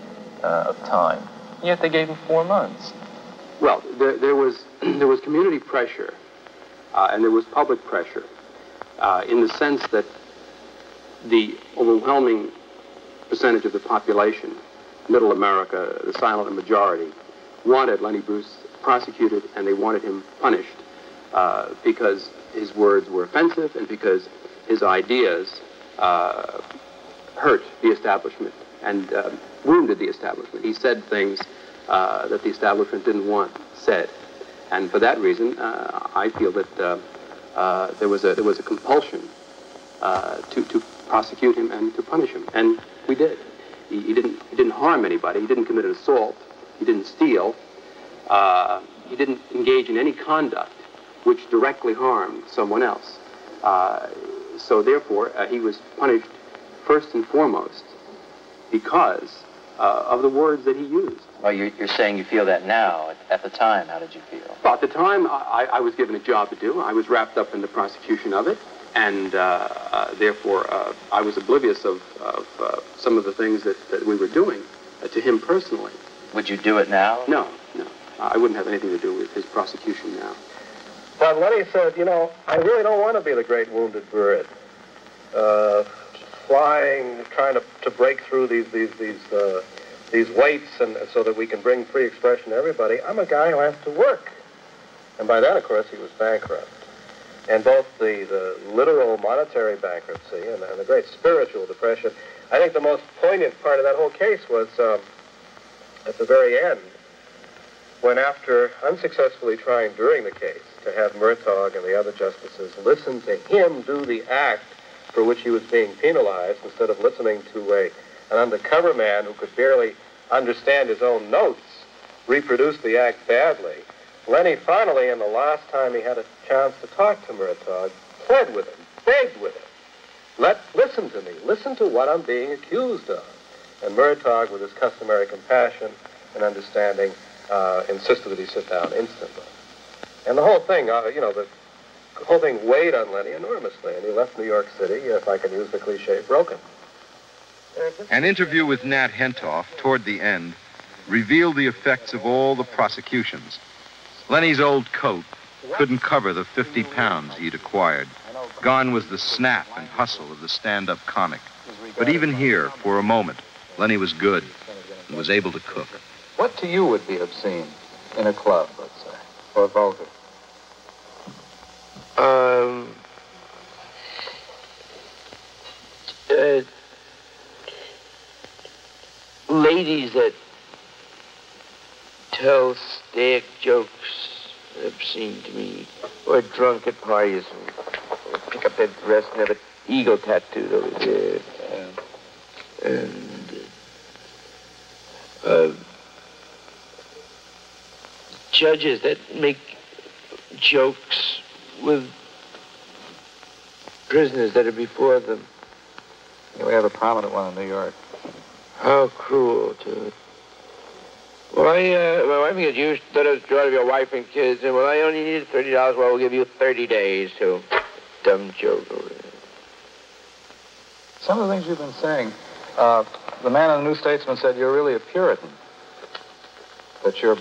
uh, of time. Yet they gave him four months. Well, there, there was there was community pressure, uh, and there was public pressure, uh, in the sense that the overwhelming percentage of the population, Middle America, the silent majority, wanted Lenny Bruce prosecuted, and they wanted him punished uh, because his words were offensive and because his ideas uh, hurt the establishment and uh, wounded the establishment. He said things uh, that the establishment didn't want said, and for that reason, uh, I feel that uh, there was a there was a compulsion to to prosecute him and to punish him, and we did. He, he didn't he didn't harm anybody. He didn't commit an assault. He didn't steal. Uh, he didn't engage in any conduct which directly harmed someone else. Uh, so therefore, uh, he was punished first and foremost because uh, of the words that he used. Well, you're, you're saying you feel that now. At, at the time, how did you feel? Well, at the time, I, I was given a job to do. I was wrapped up in the prosecution of it, and uh, uh, therefore uh, I was oblivious of, of uh, some of the things that, that we were doing uh, to him personally. Would you do it now? No, no. I wouldn't have anything to do with his prosecution now. But Lenny said, you know, I really don't want to be the great wounded bird, uh, flying, trying to, to break through these these these uh, these weights, and so that we can bring free expression to everybody. I'm a guy who has to work, and by then, of course, he was bankrupt. And both the, the literal monetary bankruptcy and, and the great spiritual depression. I think the most poignant part of that whole case was um, at the very end, when after unsuccessfully trying during the case to have Murtagh and the other justices listen to him do the act for which he was being penalized instead of listening to a, an undercover man who could barely understand his own notes reproduce the act badly, Lenny finally, in the last time he had a chance to talk to Murtagh, pled with him, begged with him. Let, listen to me. Listen to what I'm being accused of. And Murtagh, with his customary compassion and understanding, uh, insisted that he sit down instantly. And the whole thing, uh, you know, the whole thing weighed on Lenny enormously, and he left New York City, if I can use the cliche, broken. An interview with Nat Hentoff toward the end revealed the effects of all the prosecutions. Lenny's old coat couldn't cover the 50 pounds he'd acquired. Gone was the snap and hustle of the stand-up comic. But even here, for a moment, Lenny was good and was able to cook. What to you would be obscene in a club, let's say, or vulgar? Um. Uh, ladies that tell stag jokes obscene to me, or drunk at parties and pick up their dress and have an eagle tattooed over there. And uh, judges that make jokes with prisoners that are before them. Yeah, we have a prominent one in New York. How cruel to it. Well, I, uh, my wife gets you let us drive your wife and kids, and well, I only need thirty dollars. Well, we'll give you thirty days. So, dumb joke. Some of the things you've been saying, uh, the man in the New Statesman said you're really a Puritan. That you're,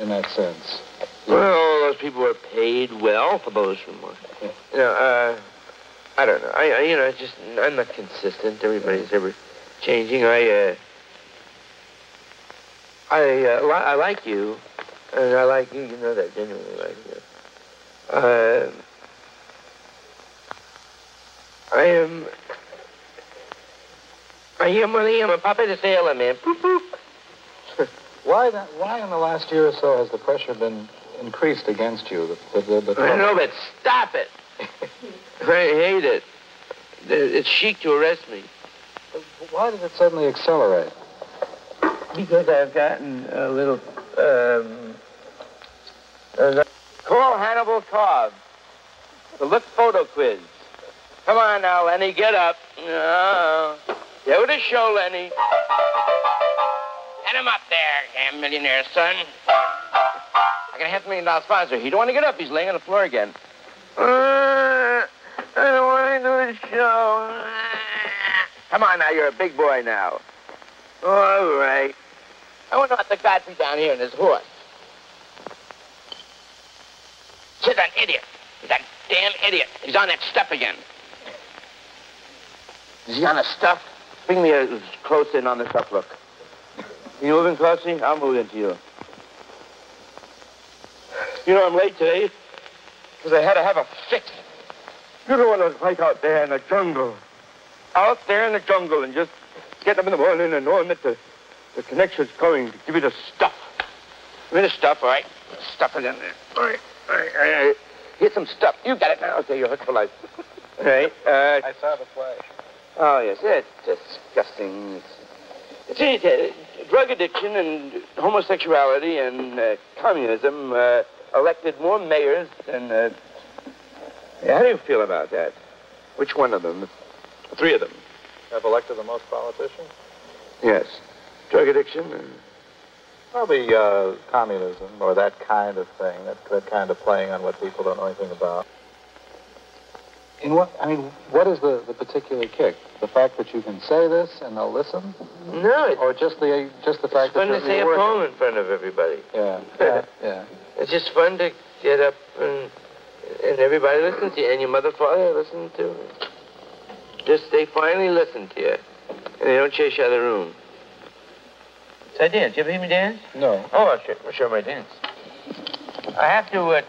in that sense. Well, those people were paid well for those remarks. You know, uh, I don't know. I, I, you know, just I'm not consistent. Everybody's ever changing. I, uh, I, uh, li- I like you, and I like you. You know that genuinely like you. Uh, I am. I am I am a puppet, a sailor man. Boop, boop. Why that? Why in the last year or so has the pressure been increased against you? The, the, the, the I know, but stop it. I hate it. It's chic to arrest me. Why did it suddenly accelerate? Because I've gotten a little. Um, uh, call Hannibal Cobb. The look photo quiz. Come on now, Lenny, get up. No. Go to show, Lenny. Get him up there, damn millionaire son. I got a half million dollar sponsor. He don't want to get up. He's laying on the floor again. Uh, I don't want to do a show. Come on now, you're a big boy now. All right. I wonder what the guy'd be down here in his horse. He's an idiot. He's a damn idiot. He's on that step again. Is he on the stuff? Bring me a close in on the stuff look. You moving closely? I'll move into you. You know I'm late today because I had to have a fix. You don't want to fight out there in the jungle. Out there in the jungle and just get up in the morning and knowing that the, the connection's coming to give you the stuff. Give me the stuff, all right? Stuff it in there. All right, all right. All right. Here's some stuff. You got it now. Okay, you're hooked for life. All right. Uh, I saw the flash. Oh, yes, it's disgusting. It's, it's uh, drug addiction and homosexuality and uh, communism uh, elected more mayors than. Uh, how do you feel about that? Which one of them? Three of them. Have elected the most politicians? Yes. Drug addiction and. Probably uh, communism or that kind of thing, that, that kind of playing on what people don't know anything about. In what, I mean, what is the, the particular kick? The fact that you can say this and they'll listen? No, it's, Or just the, just the fact it's fun that to you're say a working? poem in front of everybody. Yeah, yeah, yeah. It's just fun to get up and And everybody listens to you, and your mother, father listen to you. Just they finally listen to you, and they don't chase you out of the room. So I dance. You ever hear me dance? No. Oh, I'll show, I'll show my dance. I have to, uh,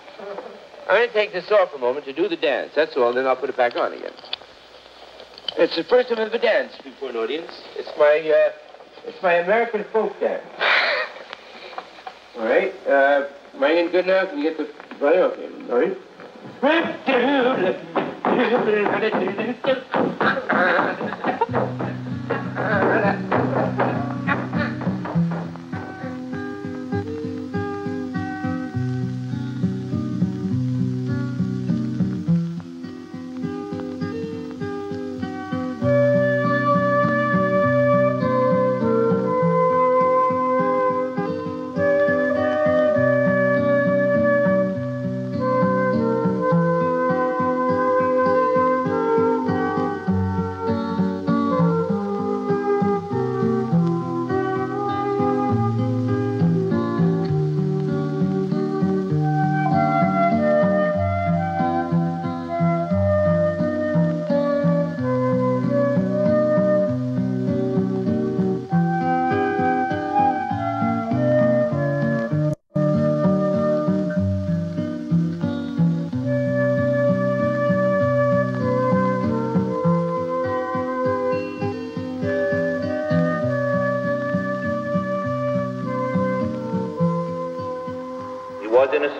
I'm going to take this off a moment to do the dance. That's all, then I'll put it back on again. It's the first time I've ever danced before an audience. It's my, uh, it's my American folk dance. All right. Uh, mine ain't good enough. Can you get the volume up here? All right.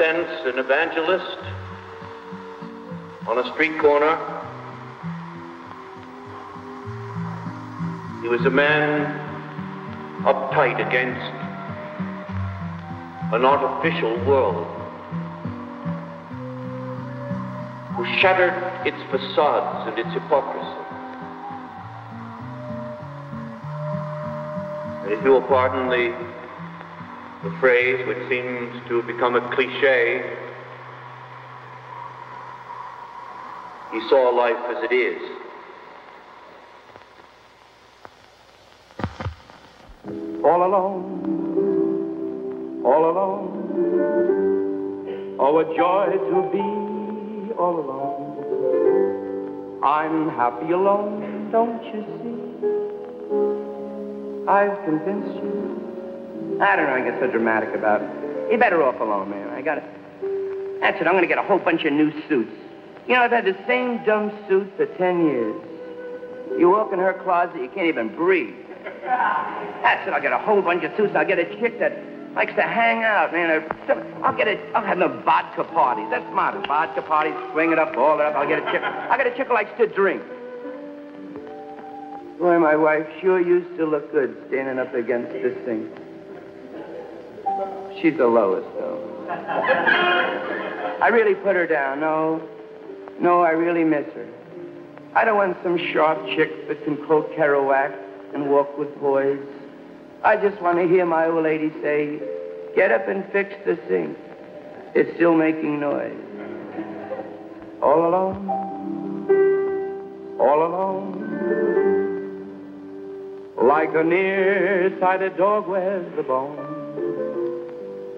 Sense, an evangelist on a street corner. He was a man uptight against an artificial world who shattered its facades and its hypocrisy. If you will pardon the the phrase which seems to become a cliche. He saw life as it is. all alone, all alone. Oh, a joy to be all alone. I'm happy alone, don't you see? I've convinced you. I don't know, I get so dramatic about it. You're better off alone, man. I got it. That's it, I'm gonna get a whole bunch of new suits. You know, I've had the same dumb suit for 10 years. You walk in her closet, you can't even breathe. That's it. I'll get a whole bunch of suits. I'll get a chick that likes to hang out, man. I'll get a. I'll have the vodka parties. That's modern. Vodka parties. Swing it up, ball it up. I'll get a chick. I'll get a chick who likes to drink. Boy, my wife sure used to look good standing up against this thing. She's the lowest, though. I really put her down. No, no, I really miss her. I don't want some sharp chick that can quote Kerouac and walk with poise. I just want to hear my old lady say, get up and fix the sink. It's still making noise. All alone, all alone. Like a near-sighted dog wears the bone.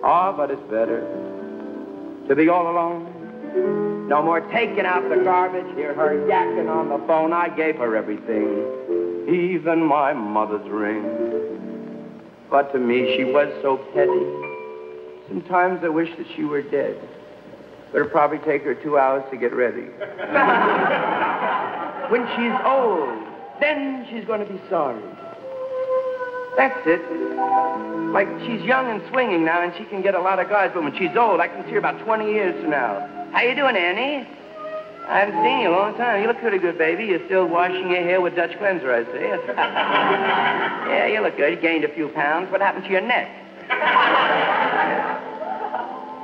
Ah, but it's better to be all alone. No more taking out the garbage, hear her yakking on the phone. I gave her everything, even my mother's ring. But to me, she was so petty. Sometimes I wish that she were dead. But it'll probably take her two hours to get ready. when she's old, then she's going to be sorry. That's it. Like she's young and swinging now, and she can get a lot of guys. But when she's old, I can see her about 20 years from now. How you doing, Annie? I haven't seen you in a long time. You look pretty good, baby. You're still washing your hair with Dutch cleanser, I see. yeah, you look good. You gained a few pounds. What happened to your neck?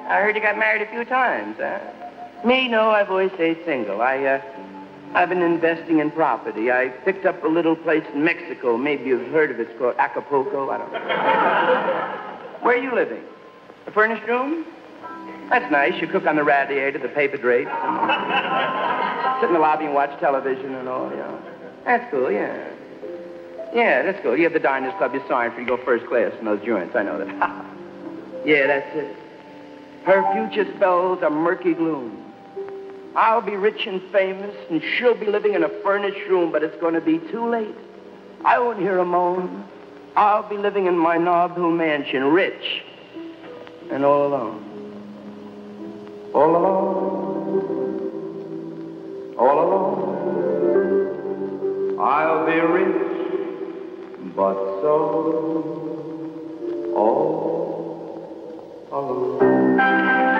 I heard you got married a few times, huh? Me, no, I've always stayed single. I, uh, I've been investing in property. I picked up a little place in Mexico. Maybe you've heard of it. It's called Acapulco. I don't know. Where are you living? A furnished room? That's nice. You cook on the radiator, the paper drapes, and sit in the lobby and watch television and all, you know. That's cool, yeah. Yeah, that's cool. You have the Diners Club. You're sorry for you go first class in those joints. I know that. yeah, that's it. Her future spells a murky gloom. I'll be rich and famous, and she'll be living in a furnished room, but it's going to be too late. I won't hear a moan. I'll be living in my Nob Hill mansion, rich and all alone. All alone. All alone. I'll be rich, but so all alone.